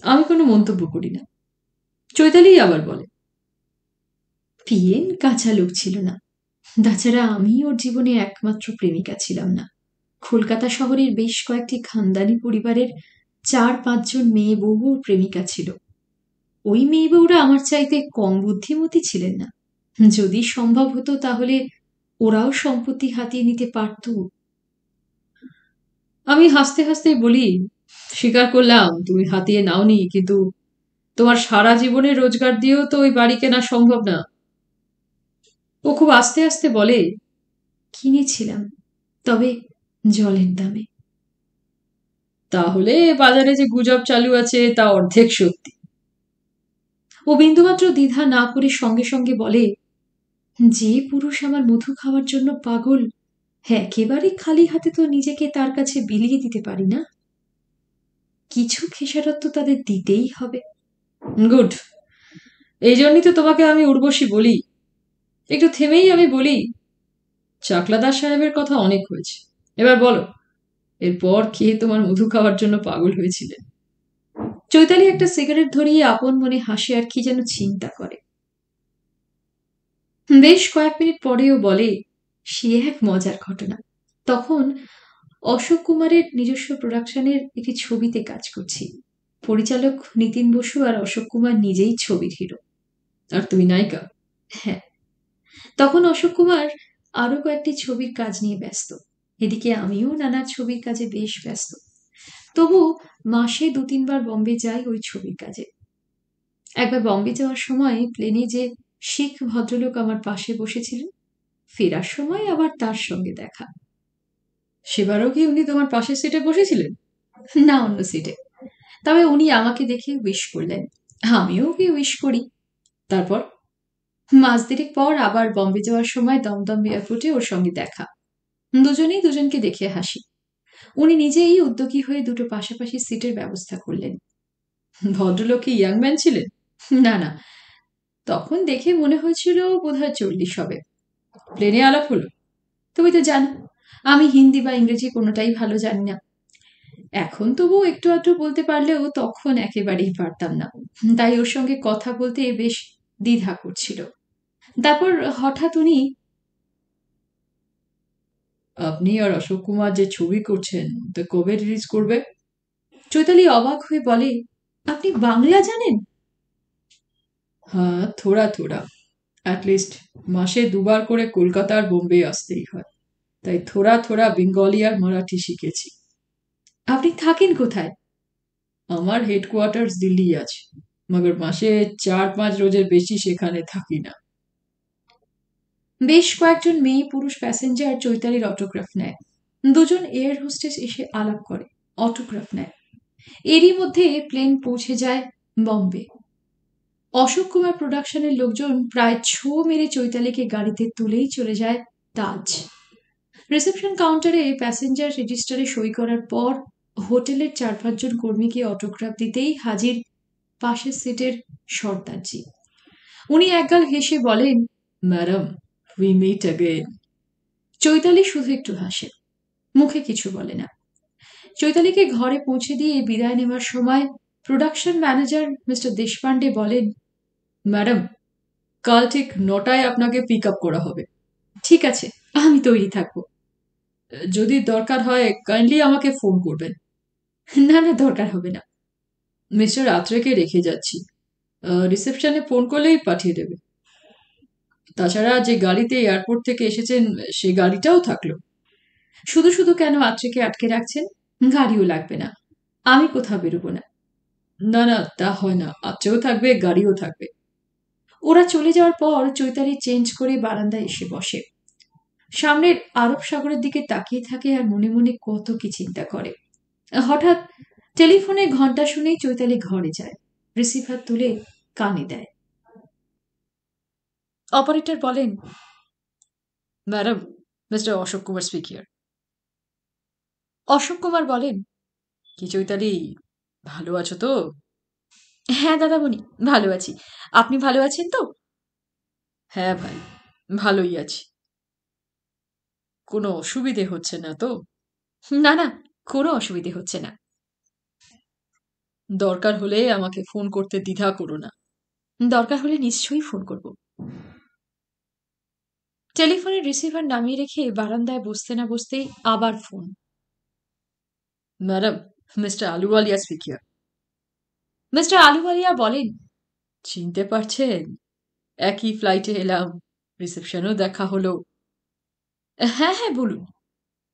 আমি কোনো মন্তব্য করি না। চৈতালি আবার বলে, পিএন কাঁচা লোক ছিল না। তাছাড়া আমি ওর জীবনে একমাত্র প্রেমিকা ছিলাম না। কলকাতা শহরের বেশ কয়েকটি খানদানি পরিবারের চার পাঁচজন মেয়ে বউ প্রেমিকা ছিল। ওই মেয়ে বউরা আমার চাইতে কম বুদ্ধিমতী ছিলেন না। যদি সম্ভব হতো তাহলে ওরাও সম্পত্তি হাতিয়ে নিতে পারত। আমি হাসতে হাসতে বলি, স্বীকার করলাম, তুমি হাতিয়ে নাওনি, কিন্তু তোমার সারা জীবনে রোজগার দিয়েও তো ওই বাড়ি কেনা সম্ভব না। ও খুব আস্তে আস্তে বলে, কিনেছিলাম, তবে জলের দামে। তাহলে বাজারে যে গুজব চালু আছে তা অর্ধেক সত্যি। ও বিন্দুমাত্র দ্বিধা না করে সঙ্গে সঙ্গে বলে, যে পুরুষ আমার মধু খাওয়ার জন্য পাগল হ্যাঁ একেবারে খালি হাতে তো নিজেকে তার কাছে বিলিয়ে দিতে পারি না? কিছু খেসারত তো তাদের দিতেই হবে। গুড। এই জন্যই তো তোমাকে আমি উর্বশী বলি। একটু থেমেই আমি বলি, চাকলাদার সাহেবের কথা অনেক হয়েছে। এবার বলো, এরপর কে তোমার মধু খাওয়ার জন্য পাগল হয়েছিলেন চৈতালি একটা সিগারেট ধরিয়ে আপন মনে হাসে আর কি যেন চিন্তা করে। বেশ কয়েক মিনিট পরেও বলে, সে এক মজার ঘটনা। তখন অশোক কুমারের নিজস্ব প্রোডাকশনের একটি ছবিতে কাজ করছি। পরিচালক নিতিন বসু আর অশোক কুমার নিজেই ছবির হিরো। আর তুমি নায়িকা? হ্যাঁ। তখন অশোক কুমার আরও কয়েকটি ছবির কাজ নিয়ে ব্যস্ত। এদিকে আমিও নানা ছবির কাজে বেশ ব্যস্ত। তবু মাসে দু তিনবার বম্বে যাই ওই ছবির কাজে। একবার বম্বে যাওয়ার সময় প্লেনে যে শিখ ভদ্রলোক আমার পাশে বসেছিলেন, ফেরার সময় আবার তার সঙ্গে দেখা। সেবারও কি উনি তোমার পাশের সিটে বসেছিলেন? না, অন্য সিটে তবে উনি আমাকে দেখে উইশ করলেন। আমিও কি উইশ করি। তারপর মাস দেড়েক পর আবার বম্বে যাওয়ার সময় দমদম এয়ারপোর্টে ওর সঙ্গে দেখা। দুজনেই দুজনকে দেখে হাসি। উনি নিজেই উদ্যোগী হয়ে দুটো পাশাপাশি সিটের ব্যবস্থা করলেন। ভদ্রলোক কি ইয়াংম্যান ছিলেন? না না। তখন দেখে মনে হয়েছিল বোধহয় চল্লিশ হবে। প্লেনে আলাপ হলো। তুমি তো জানো, আমি হিন্দি বা ইংরেজি কোনোটাই ভালো জানি না। এখন তবু একটু আধটু বলতে পারলেও তখন একেবারেই পারতাম না। তাই ওর সঙ্গে কথা বলতে বেশ দ্বিধা করছিল। তারপর হঠাৎ উনি আপনি আর অশোক কুমার যে ছবি করছেন তা কবে রিলিজ করবে? চৈতালি অবাক হয়ে বলে, আপনি বাংলা জানেন? হ্যাঁ থোড়া থোড়া। অ্যাটলিস্ট মাসে দুবার করে কলকাতার বোম্বে আসতেই হয়। তাই থোড়া থোড়া বেঙ্গলি আর মারাঠি শিখেছি। আপনি থাকেন কোথায়? আমার হেডকোয়ার্টার্স দিল্লি আছে। মগর মাসে চার পাঁচ রোজের বেশি সেখানে থাকি না। বেশ কয়েকজন মেয়ে পুরুষ প্যাসেঞ্জার চৈতালির অটোগ্রাফ নেয়। দুজন এয়ার হোস্টেস এসে আলাপ করে অটোগ্রাফ নেয়। এরই মধ্যে প্লেন পৌঁছে যায় বম্বে অশোক কুমার প্রোডাকশনের লোকজন প্রায় ছো মেরে চৈতালিকে গাড়িতে তুলেই চলে যায় তাজ। রিসেপশন কাউন্টারে প্যাসেঞ্জার রেজিস্টারে সই করার পর হোটেলের চার পাঁচজন কর্মীকে অটোগ্রাফ দিতেই হাজির পাশের সিটের সর্দারজি। উনি একগাল হেসে বলেন madam we meet again Chaitali শুধু একটু হাসে। মুখে কিছু বলে না। চৈতালিকে ঘরে পৌঁছে দিয়ে বিদায় নেওয়ার সময় প্রোডাকশন ম্যানেজার মিস্টার দেশপান্ডে বলেন ম্যাডাম কাল ঠিক নটায় আপনাকে পিক আপ করা হবে। ঠিক আছে, আমি তৈরি থাকব। যদি দরকার হয় কাইন্ডলি আমাকে ফোন করবেন। না না, দরকার হবে না। মিস্টার আত্রেকে রেখে যাচ্ছি। রিসেপশনে ফোন করলেই পাঠিয়ে দেবে। তাছাড়া যে গাড়িতে এয়ারপোর্ট থেকে এসেছেন, সে গাড়িটাও থাকল। শুধু শুধু কেন আত্রেকে আটকে রাখছেন? গাড়িও লাগবে না। আমি কোথাও বেরোবো না। না না, তা হয় না। আত্রেও থাকবে, গাড়িও থাকবে। ওরা চলে যাওয়ার পর চৈতালি চেঞ্জ করে বারান্দায় এসে বসে। সামনের আরব সাগরের দিকে তাকিয়ে থাকে আর মনে মনে কত কি চিন্তা করে। হঠাৎ টেলিফোনে ঘণ্টা শুনেই চৈতালি ঘরে যায়। রিসিভার তুলে কানে দেয়। অপারেটর বলেন, madam, mister Ashok Kumar speak here Ashok Kumar বলেন কি চৈতালি ভালো আছো তো? হ্যাঁ দাদামণি, ভালো আছি। আপনি ভালো আছেন তো? হ্যাঁ ভাই, ভালোই আছি। কোনো অসুবিধে হচ্ছে না তো? না না, কোনো অসুবিধে হচ্ছে না। দরকার হলে আমাকে ফোন করতে দ্বিধা করো না। দরকার হলে নিশ্চয়ই ফোন করব। টেলিফোনের রিসিভার নামিয়ে রেখে বারান্দায় বসতে না বসতেই আবার phone. Madam, mister Ahluwalia speak here mister Ahluwalia বলেন, চিনতে পারছেন? একই ফ্লাইটে এলাম, রিসেপশনেও দেখা হলো। হ্যাঁ হ্যাঁ বলুন।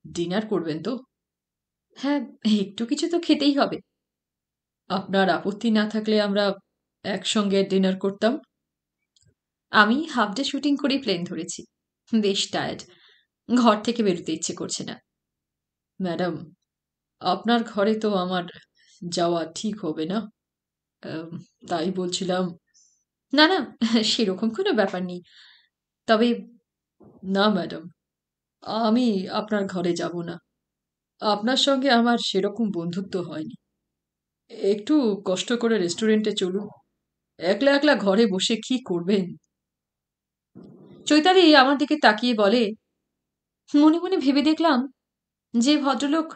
ডিনার করবেন তো? হ্যাঁ একটু কিছু তো খেতেই হবে। আপনার আপত্তি না থাকলে আমরা একসঙ্গে ডিনার করতাম। আমি হাফ ডে শুটিং করেই প্লেন ধরেছি। বেশ টায়ার্ড ঘর থেকে বেরোতে ইচ্ছে করছে না। ম্যাডাম, আপনার ঘরে তো আমার যাওয়া ঠিক হবে না। তাই বলছিলাম, না না, সেরকম কোনো ব্যাপার নেই। তবে, না, ম্যাডাম, আমি আপনার ঘরে যাব না। আপনার সঙ্গে আমার সেরকম বন্ধুত্ব হয়নি। একটু কষ্ট করে রেস্টুরেন্টে চলুন। একলা একলা ঘরে বসে কি করবেন? চৈতালি আমার দিকে তাকিয়ে বলে, মনে মনে ভেবে দেখলাম যে ভদ্রলোক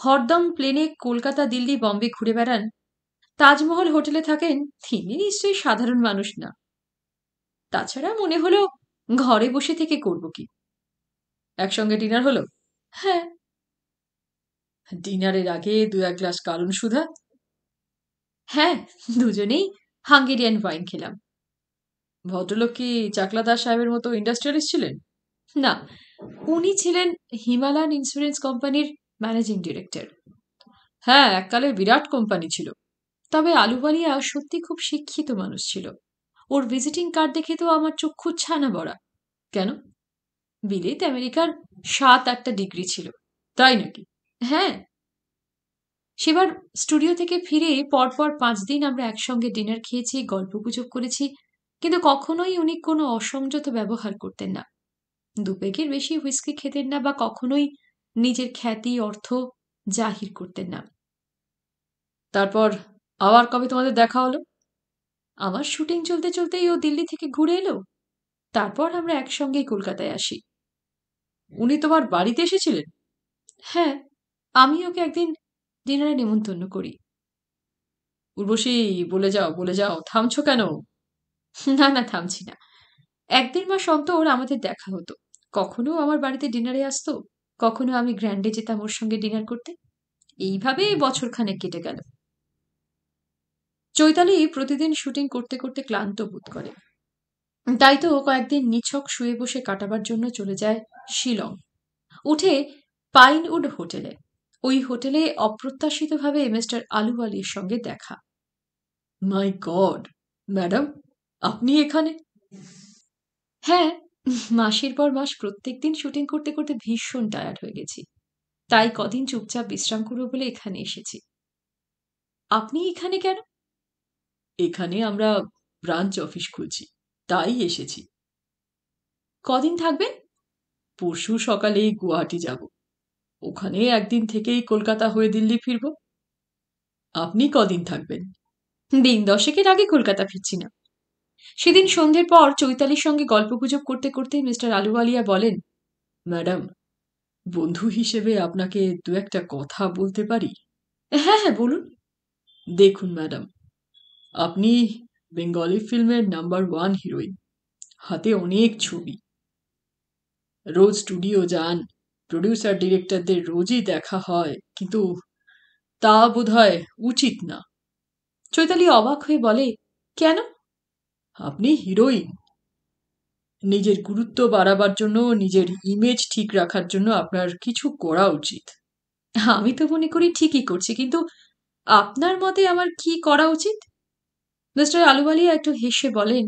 হরদম প্লেনে কলকাতা, দিল্লি বম্বে ঘুরে বেড়ান। তাজমহল হোটেলে থাকেন, তিনি নিশ্চয়ই সাধারণ মানুষ না। তাছাড়া মনে হলো ঘরে বসে থেকে করব কি? একসঙ্গে ডিনার হলো? হ্যাঁ। ডিনারের আগে দু এক গ্লাস কারণ সুধা। হ্যাঁ দুজনেই হাঙ্গেরিয়ান ওয়াইন খেলাম। ভদ্রলোক কি চাকলাদার সাহেবের মতো ইন্ডাস্ট্রিয়ালিস্ট ছিলেন? না, উনি ছিলেন হিমালয়ান ইন্স্যুরেন্স কোম্পানির ম্যানেজিং ডিরেক্টর হ্যাঁ এককালে বিরাট কোম্পানি ছিল। তবে আলুবালিয়া সত্যি খুব শিক্ষিত মানুষ ছিল। ওর ভিজিটিং কার্ড দেখে তো আমার চক্ষু ছানা বড়া কেন? বিলেত আমেরিকার সাত আটটা ডিগ্রি ছিল। তাই নাকি? হ্যাঁ। সেবার স্টুডিও থেকে ফিরে পরপর পাঁচ দিন আমরা একসঙ্গে ডিনার খেয়েছি গল্পগুজব করেছি কিন্তু কখনোই উনি কোনো অসংযত ব্যবহার করতেন না। দুপেগের বেশি হুইস্কি খেতেন না বা কখনোই নিজের খ্যাতি, অর্থ জাহির করতেন না। তারপর আবার কবে তোমাদের দেখা হলো? আমার শুটিং চলতে চলতেই ও দিল্লি থেকে ঘুরে এলো। তারপর আমরা একসঙ্গেই কলকাতায় আসি। উনি তোমার বাড়িতে এসেছিলেন? হ্যাঁ আমি ওকে একদিন ডিনারে নেমন্তন্ন করি। উর্বশী, বলে যাও বলে যাও, থামছো কেন? না না, থামছি না। এক দেড় মাস অন্তর আমাদের দেখা হতো। কখনো আমার বাড়িতে ডিনারে আসতো, কখনো আমি গ্র্যান্ডে যেতাম ওর সঙ্গে ডিনার করতে। এইভাবে বছর খানেক কেটে গেল। চৈতালি প্রতিদিন শুটিং করতে করতে ক্লান্ত বোধ করে। তাই তো কয়েকদিন নিছক শুয়ে বসে কাটাবার জন্য চলে যায় শিলং। উঠে পাইনউড হোটেলে। ওই হোটেলে অপ্রত্যাশিতভাবে মিস্টার আলুওয়ালির সঙ্গে দেখা। My god, madam. আপনি এখানে? হ্যাঁ মাসের পর মাস প্রত্যেকদিন শুটিং করতে করতে ভীষণ টায়ার্ড হয়ে গেছি। তাই কদিন চুপচাপ বিশ্রাম করব বলে এখানে এসেছি। আপনি এখানে কেন? এখানে আমরা ব্রাঞ্চ অফিস খুলছি, তাই এসেছি। কদিন থাকবেন? পরশু সকালে গুয়াহাটি যাব। ওখানে একদিন থেকেই কলকাতা হয়ে দিল্লি ফিরব। আপনি কদিন থাকবেন? দিন দশেকের আগে কলকাতা ফিরছি না। সেদিন সন্ধ্যের পর চৈতালির সঙ্গে গল্পগুজব করতে করতে মিস্টার আলুওয়ালিয়া বলেন, ম্যাডাম, বন্ধু হিসেবে আপনাকে দু একটা কথা বলতে পারি? হ্যাঁ হ্যাঁ বলুন। দেখুন, ম্যাডাম, আপনি বেঙ্গলি ফিল্মের নাম্বার ওয়ান হিরোইন, হাতে অনেক ছবি। রোজ স্টুডিও যান, প্রডিউসার ডিরেক্টরদের রোজই দেখা হয়, কিন্তু তা বোধহয় উচিত না। চৈতালি অবাক হয়ে বলে, কেন? আপনি হিরোইন। নিজের গুরুত্ব বাড়াবার জন্য, নিজের ইমেজ ঠিক রাখার জন্য আপনার কিছু করা উচিত। আমি তো মনে করি ঠিকই করছি, কিন্তু আপনার মতে আমার কি করা উচিত? মিস্টার আলুওয়ালিয়া একটু হেসে বলেন,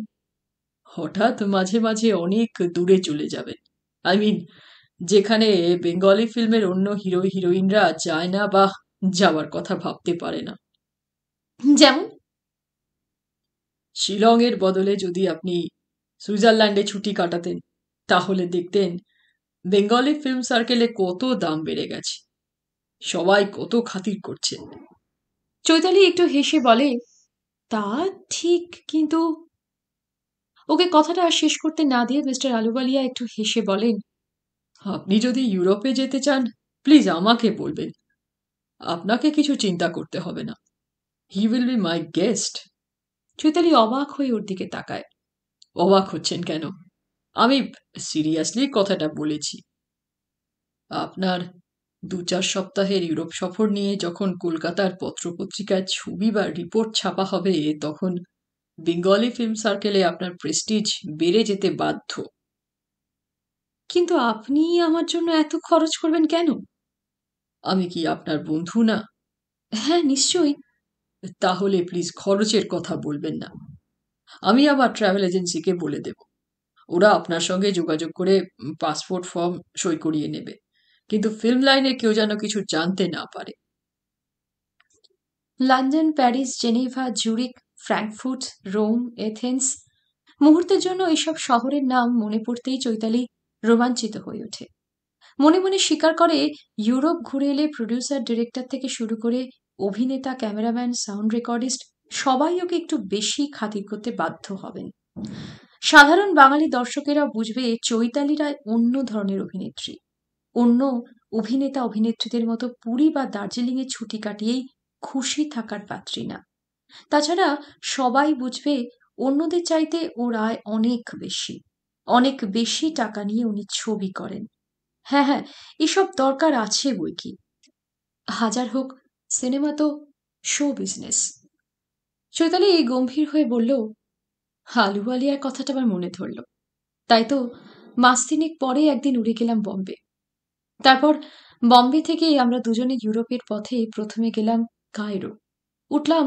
হঠাৎ মাঝে মাঝে অনেক দূরে চলে যাবেন। আই মিন যেখানে বেঙ্গলি ফিল্মের অন্য হিরো হিরোইনরা যায় না বা যাওয়ার কথা ভাবতে পারে না। যেমন শিলংয়ের বদলে যদি আপনি সুইজারল্যান্ডে ছুটি কাটাতেন তাহলে দেখতেন বেঙ্গলি ফিল্ম সার্কেলে কত দাম বেড়ে গেছে। সবাই কত খাতির করছে চৈতালি একটু হেসে বলে তা ঠিক কিন্তু ওকে কথাটা আর শেষ করতে না দিয়ে মিস্টার আলুবালিয়া একটু হেসে বলেন আপনি যদি ইউরোপে যেতে চান প্লিজ আমাকে বলবেন। আপনাকে কিছু চিন্তা করতে হবে না। He will be my guest. Chaitali অবাক হয়ে ওর দিকে তাকায়। অবাক হচ্ছেন কেন? আমি সিরিয়াসলি কথাটা বলেছি। আপনার দু চার সপ্তাহের ইউরোপ সফর নিয়ে যখন কলকাতার পত্রপত্রিকায় ছবি বা রিপোর্ট ছাপা হবে, তখন বেঙ্গলি ফিল্ম সার্কেলে আপনার প্রেস্টিজ বেড়ে যেতে বাধ্য। কিন্তু আপনি আমার জন্য এত খরচ করবেন কেন? আমি কি আপনার বন্ধু না? হ্যাঁ নিশ্চয়ই। তাহলে প্লিজ খরচের কথা বলবেন না। আমি আমার ট্রাভেল এজেন্সিকে বলে দেব। ওরা আপনার সঙ্গে যোগাযোগ করে পাসপোর্ট ফর্ম সই করিয়ে নেবে। কিন্তু ফিল্ম লাইনে কেউ যেন কিছু জানতে না পারে। London, Paris, Geneva Zurich Frankfurt Rome Athens মুহূর্তের জন্য এইসব শহরের নাম মনে পড়তেই চৈতালি রোমাঞ্চিত হয়ে ওঠে। মনে মনে স্বীকার করে, ইউরোপ ঘুরে এলে প্রডিউসার ডিরেক্টর থেকে শুরু করে অভিনেতা, ক্যামেরাম্যান, সাউন্ড রেকর্ডিস্ট, সবাই ওকে একটু বেশি খাতির করতে বাধ্য হবেন। সাধারণ বাঙালি দর্শকেরা বুঝবে চৈতালি রায় অন্য ধরনের অভিনেত্রী। অন্য অভিনেতা, অভিনেত্রীদের মতো পুরী বা দার্জিলিংয়ে ছুটি কাটিয়েই খুশি থাকার পাত্রী না। তাছাড়া সবাই বুঝবে অন্যদের চাইতে ওর আয় অনেক বেশি। অনেক বেশি টাকা নিয়ে উনি ছবি করেন। হ্যাঁ হ্যাঁ এসব দরকার আছে বই কি হাজার হোক সিনেমা তো শো বিজনেস। চৈতালি এই গম্ভীর হয়ে বলল আলু আলিয়ার কথাটা আমার মনে ধরল। তাই তো মাস তিনেক পরে একদিন উড়ে গেলাম বম্বে। তারপর বম্বে থেকে আমরা দুজনে ইউরোপের পথে প্রথমে গেলাম কায়রো। উঠলাম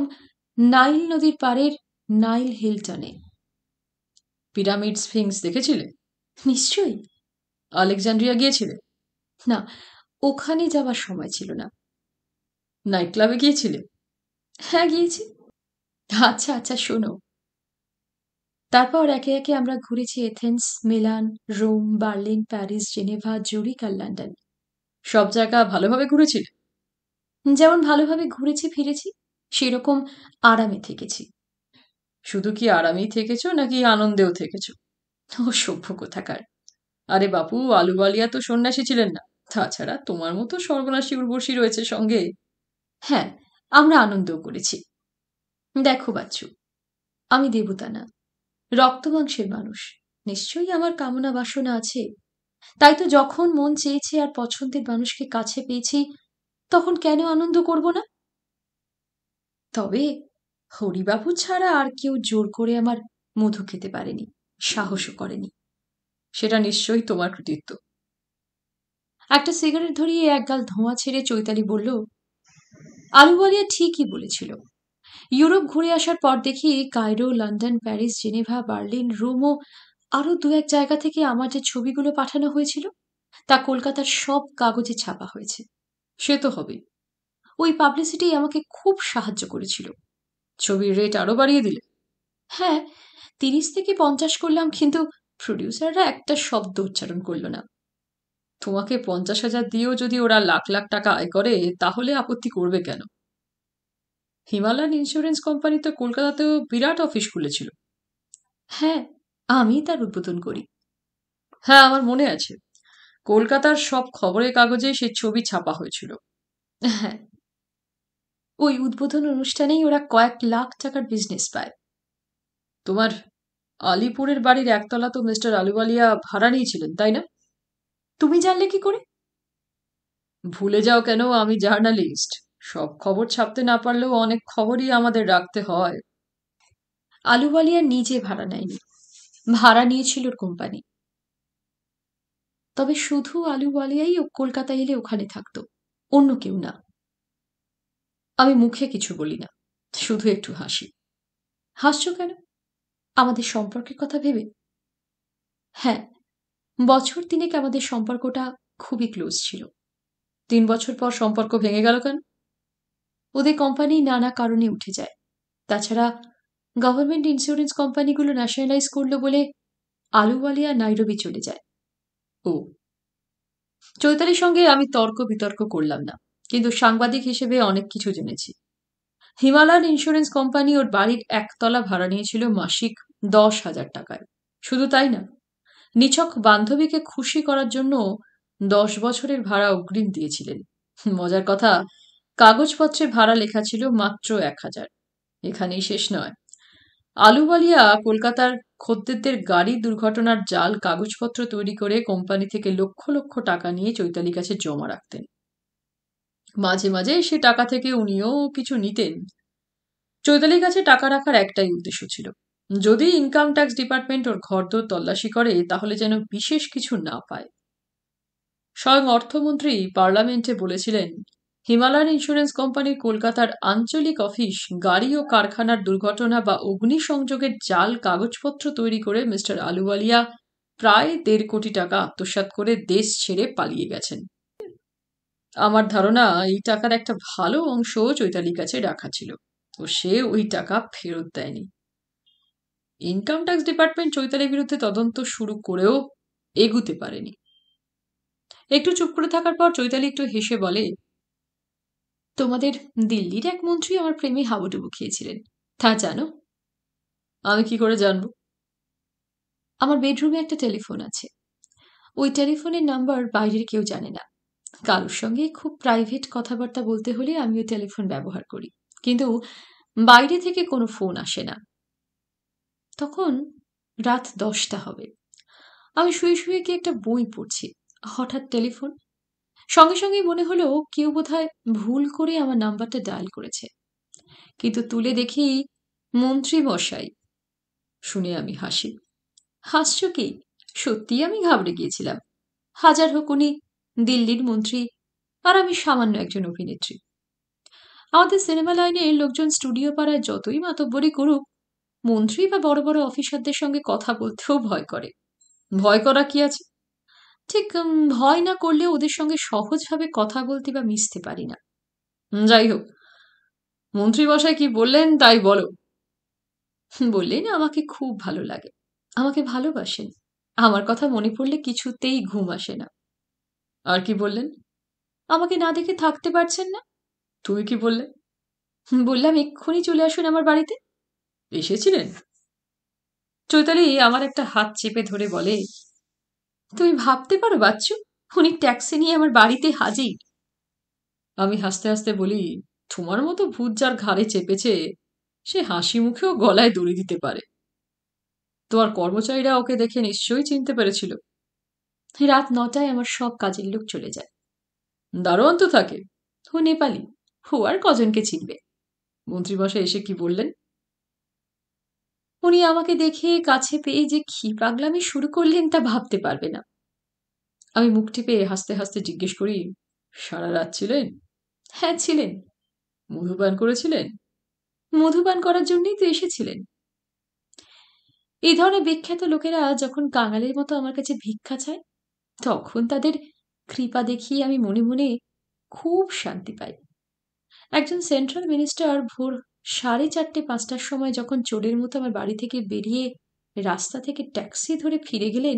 নাইল নদীর পাড়ের নাইল হিলটনে পিরামিড স্ফিংস দেখেছিলে? নিশ্চয়ই। আলেকজান্ড্রিয়া গিয়েছিলে? না ওখানে যাবার সময় ছিল না। নাইট ক্লাবে গিয়েছিলে? হ্যাঁ গিয়েছি। আচ্ছা আচ্ছা শোনো। তারপর একে একে আমরা ঘুরেছি Athens Milan Rome Berlin Paris Geneva Zurich আর লন্ডন সব জায়গা ভালোভাবে ঘুরেছিলে? যেমন ভালোভাবে ঘুরেছি, ফিরেছি, সেরকম আরামে থেকেছি। শুধু কি আরামেই থেকেছো, নাকি আনন্দেও থেকেছো? ও, সভ্য কোথাকার। আরে বাপু, আলুবালিয়া তো সন্ন্যাসী ছিলেন না। তাছাড়া তোমার মতো সর্বনাশী উর্বশী রয়েছে সঙ্গে। হ্যাঁ আমরা আনন্দও করেছি। দেখো বাচ্চু, আমি দেবতা না রক্তমাংসের মানুষ। নিশ্চয়ই আমার কামনা বাসনা আছে। তাই তো যখন মন চেয়েছে আর পছন্দের মানুষকে কাছে পেয়েছি, তখন কেন আনন্দ করব না? তবে হরিবাবু ছাড়া আর কেউ জোর করে আমার মধু খেতে পারেনি, সাহসও করেনি। সেটা নিশ্চয়ই তোমার কৃতিত্ব। একটা সিগারেট ধরিয়ে একগাল ধোঁয়া ছেড়ে চৈতালি বলল আলুওয়ালিয়া ঠিকই বলেছিল। ইউরোপ ঘুরে আসার পর দেখি Cairo, London, Paris, Geneva, Berlin Rome আরও দু এক জায়গা থেকে আমার যে ছবিগুলো পাঠানো হয়েছিল, তা কলকাতার সব কাগজে ছাপা হয়েছে। সে তো হবে ওই পাবলিসিটি আমাকে খুব সাহায্য করেছিল। ছবির রেট আরও বাড়িয়ে দিলে। হ্যাঁ তিরিশ থেকে পঞ্চাশ করলাম, কিন্তু প্রডিউসাররা একটা শব্দ উচ্চারণ করল না। তোমাকে পঞ্চাশ হাজার দিয়েও যদি ওরা লাখ লাখ টাকা আয় করে, তাহলে আপত্তি করবে কেন? হিমালয়ান ইন্স্যুরেন্স কোম্পানি তো কলকাতাতেও বিরাট অফিস খুলেছিল। হ্যাঁ আমি তার উদ্বোধন করি। হ্যাঁ আমার মনে আছে। কলকাতার সব খবরের কাগজে সে ছবি ছাপা হয়েছিল। হ্যাঁ। ওই উদ্বোধন অনুষ্ঠানেই ওরা কয়েক লাখ টাকার বিজনেস পায়। তোমার আলিপুরের বাড়ির একতলা তো মিস্টার আলুওয়ালিয়া ভাড়া নিয়েছিলেন, তাই না? তুমি জানলে কি করে? ভুলে যাও কেন আমি জার্নালিস্ট। সব খবর ছাপতে না পারলেও অনেক খবরই আমাদের রাখতে হয়। আলুওয়ালিয়া নিজে ভাড়া নেয়নি। ভাড়া নিয়েছিল কোম্পানি। তবে শুধু আলুওয়ালিয়াই কলকাতা এলে ওখানে থাকতো অন্য কেউ না। আমি মুখে কিছু বলি না শুধু একটু হাসি। হাসছ কেন? আমাদের সম্পর্কের কথা ভেবে? হ্যাঁ বছর তিনেক আমাদের সম্পর্কটা খুবই ক্লোজ ছিল। তিন বছর পর সম্পর্ক ভেঙে গেল কেন? ওদের কোম্পানি নানা কারণে উঠে যায়। তাছাড়া গভর্নমেন্ট ইন্স্যুরেন্স কোম্পানিগুলো ন্যাশনালাইজ করল বলে আলুওয়ালিয়া নাইরবি চলে যায়। ও। চৈতালির সঙ্গে আমি তর্ক বিতর্ক করলাম না, কিন্তু সাংবাদিক হিসেবে অনেক কিছু জেনেছি। হিমালয়ান ইন্স্যুরেন্স কোম্পানি ওর বাড়ির একতলা ভাড়া নিয়েছিল মাসিক দশ হাজার টাকায়। শুধু তাই না নিছক বান্ধবীকে খুশি করার জন্য দশ বছরের ভাড়া অগ্রিম দিয়েছিলেন। মজার কথা, কাগজপত্রে ভাড়া লেখা ছিল মাত্র এক হাজার। এখানেই শেষ নয়। আলুবালিয়া কলকাতার খদ্দেরদের গাড়ি দুর্ঘটনার জাল কাগজপত্র তৈরি করে কোম্পানি থেকে লক্ষ লক্ষ টাকা নিয়ে চৈতালির কাছে জমা রাখতেন। মাঝে মাঝে সে টাকা থেকে উনিও কিছু নিতেন। চৈতালির কাছে টাকা রাখার একটাই উদ্দেশ্য ছিল। যদি ইনকাম ট্যাক্স ডিপার্টমেন্ট ওর ঘরদোর তল্লাশি করে, তাহলে যেন বিশেষ কিছু না পায়। স্বয়ং অর্থমন্ত্রী পার্লামেন্টে বলেছিলেন, হিমালয়ান ইন্স্যুরেন্স কোম্পানির কলকাতার আঞ্চলিক অফিস, গাড়ি ও কারখানার দুর্ঘটনা বা অগ্নিসংযোগের জাল কাগজপত্র তৈরি করে মিস্টার আলুওয়ালিয়া প্রায় দেড় কোটি টাকা আত্মসাৎ করে দেশ ছেড়ে পালিয়ে গেছেন। আমার ধারণা, এই টাকার একটা ভালো অংশ চৈতালির কাছে রাখা ছিল, ও সে ওই টাকা ফেরত দেয়নি। ইনকাম ট্যাক্স ডিপার্টমেন্ট চৈতালির বিরুদ্ধে তদন্ত শুরু করেও এগুতে পারেনি। একটু চুপ করে থাকার পর চৈতালি একটু হেসে বলে, তোমাদের দিল্লির এক মন্ত্রী আমার প্রেমে হাবুডুবু খেয়েছিলেন। তা জানো? আমি কি করে জানব? আমার বেডরুমে একটা টেলিফোন আছে। ওই টেলিফোনের নাম্বার বাইরের কেউ জানে না। কারোর সঙ্গে খুব প্রাইভেট কথাবার্তা বলতে হলে আমি ওই টেলিফোন ব্যবহার করি। কিন্তু বাইরে থেকে কোনো ফোন আসে না। তখন রাত দশটা হবে। আমি শুয়ে শুয়ে কি একটা বই পড়ছি, হঠাৎ টেলিফোন। সঙ্গে সঙ্গে মনে হলো কেউ বোধহয় ভুল করে আমার নাম্বারটা ডায়াল করেছে। কিন্তু তুলে দেখি মন্ত্রী মশাই শুনে আমি হাসি। হাসছ কি? সত্যি আমি ঘাবড়ে গিয়েছিলাম। হাজার হোক উনি দিল্লির মন্ত্রী, আর আমি সামান্য একজন অভিনেত্রী। আমাদের সিনেমা লাইনের লোকজন স্টুডিও পাড়ায় যতই মাতব্বরি করুক মন্ত্রী বা বড় বড় অফিসারদের সঙ্গে কথা বলতেও ভয় করে। ভয় করা কি আছে? ঠিক ভয় না করলে ওদের সঙ্গে সহজভাবে কথা বলতে বা মিশতে পারি না। যাই হোক, মন্ত্রী বসায় কি বললেন তাই বলো। বললেন, আমাকে খুব ভালো লাগে। আমাকে ভালোবাসেন। আমার কথা মনে পড়লে কিছুতেই ঘুম আসে না। আর কি বললেন? আমাকে না দেখে থাকতে পারছেন না? তুমি কি বললে? বললাম, এক্ষুনি চলে আসুন আমার বাড়িতে। এসেছিলেন? চৈতালি আমার একটা হাত চেপে ধরে বলে, তুমি ভাবতে পারো বাচ্চু, উনি ট্যাক্সি নিয়ে আমার বাড়িতে হাজির। আমি হাসতে হাসতে বলি, তোমার মতো ভূত যার ঘাড়ে চেপেছে, সে হাসি মুখেও গলায় দড়ি দিতে পারে। তোমার কর্মচারীরা ওকে দেখে নিশ্চয়ই চিনতে পেরেছিল। রাত নটায় আমার সব কাজের লোক চলে যায়। দারোয়ান তো থাকে, ও নেপালি, ও আর কজনকে চিনবে। মন্ত্রী মন্ত্রীমশাই এসে কি বললেন? উনি আমাকে দেখে কাছে পেয়ে যে কি পাগলামি শুরু করলেন তা ভাবতে পারবে না। আমি মুখ টিপে হাসতে হাসতে জিজ্ঞেস করি, সারা রাত ছিলেন? হ্যাঁ ছিলেন। মধুপান করেছিলেন? মধুপান করার জন্যই তো এসেছিলেন। এই ধরনের বিখ্যাত লোকেরা যখন কাঙালের মতো আমার কাছে ভিক্ষা চায়, তখন তাদের কৃপা দেখিয়ে আমি মনে মনে খুব শান্তি পাই। একজন সেন্ট্রাল মিনিস্টার ভোর সাড়ে চারটে, পাঁচটার সময় যখন চোরের মতো আমার বাড়ি থেকে বেরিয়ে রাস্তা থেকে ট্যাক্সি ধরে ফিরে গেলেন,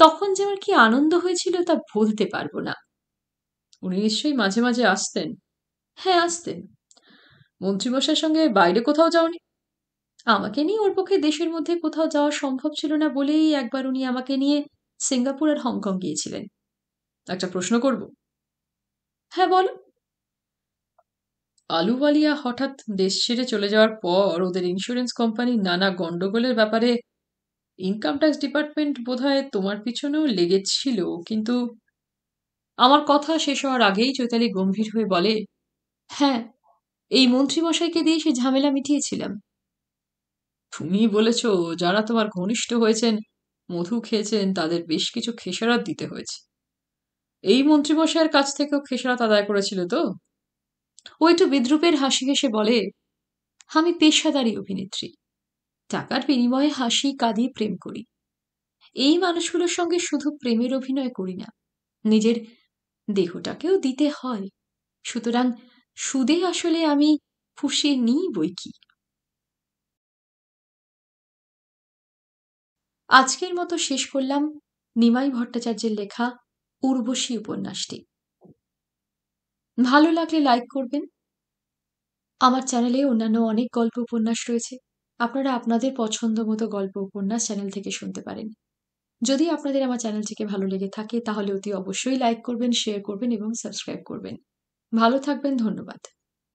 তখন যে আমার কি আনন্দ হয়েছিল তা বলতে পারব না। উনি নিশ্চয়ই মাঝে মাঝে আসতেন। হ্যাঁ আসতেন। মন্ত্রীমশাইয়ের সঙ্গে বাইরে কোথাও যাওনি? আমাকে নিয়ে ওর পক্ষে দেশের মধ্যে কোথাও যাওয়া সম্ভব ছিল না বলেই একবার উনি আমাকে নিয়ে সিঙ্গাপুর আর হংকং গিয়েছিলেন। একটা প্রশ্ন করব। হ্যাঁ বলো। আলুওয়ালিয়া হঠাৎ দেশ ছেড়ে চলে যাওয়ার পর ওদের ইন্স্যুরেন্স কোম্পানির নানা গন্ডগোলের ব্যাপারে ইনকাম ট্যাক্স ডিপার্টমেন্ট বোধহয় তোমার পিছনেও লেগেছিল, কিন্তু আমার কথা শেষ হওয়ার আগেই চৈতালি গম্ভীর হয়ে বলে হ্যাঁ এই মন্ত্রীমশাইকে দিয়ে সে ঝামেলা মিটিয়েছিলাম। তুমি বলেছ, যারা তোমার ঘনিষ্ঠ হয়েছেন, মধু খেয়েছেন, তাদের বেশ কিছু খেসারাত দিতে হয়েছে। এই মন্ত্রীমশাইয়ের কাছ থেকেও খেসারাত আদায় করেছিল তো? ও একটু বিদ্রুপের হাসি হেসে বলে, আমি পেশাদারি অভিনেত্রী। টাকার বিনিময়ে হাসি, কাঁদি, প্রেম করি। এই মানুষগুলোর সঙ্গে শুধু প্রেমের অভিনয় করি না। নিজের দেহটাকেও দিতে হয়। সুতরাং সুদে আসলে আমি ফুসে নিই বই কি? আজকের মতো শেষ করলাম নিমাই ভট্টাচার্যের লেখা উর্বশী উপন্যাসটি। ভালো লাগলে লাইক করবেন। আমার চ্যানেলে অন্যান্য অনেক গল্প উপন্যাস রয়েছে। আপনারা আপনাদের পছন্দ মতো গল্প উপন্যাস চ্যানেল থেকে শুনতে পারেন। যদি আপনাদের আমার চ্যানেলটিকে ভালো লেগে থাকে, তাহলে অতি অবশ্যই লাইক করবেন শেয়ার করবেন এবং সাবস্ক্রাইব করবেন। ভালো থাকবেন, ধন্যবাদ।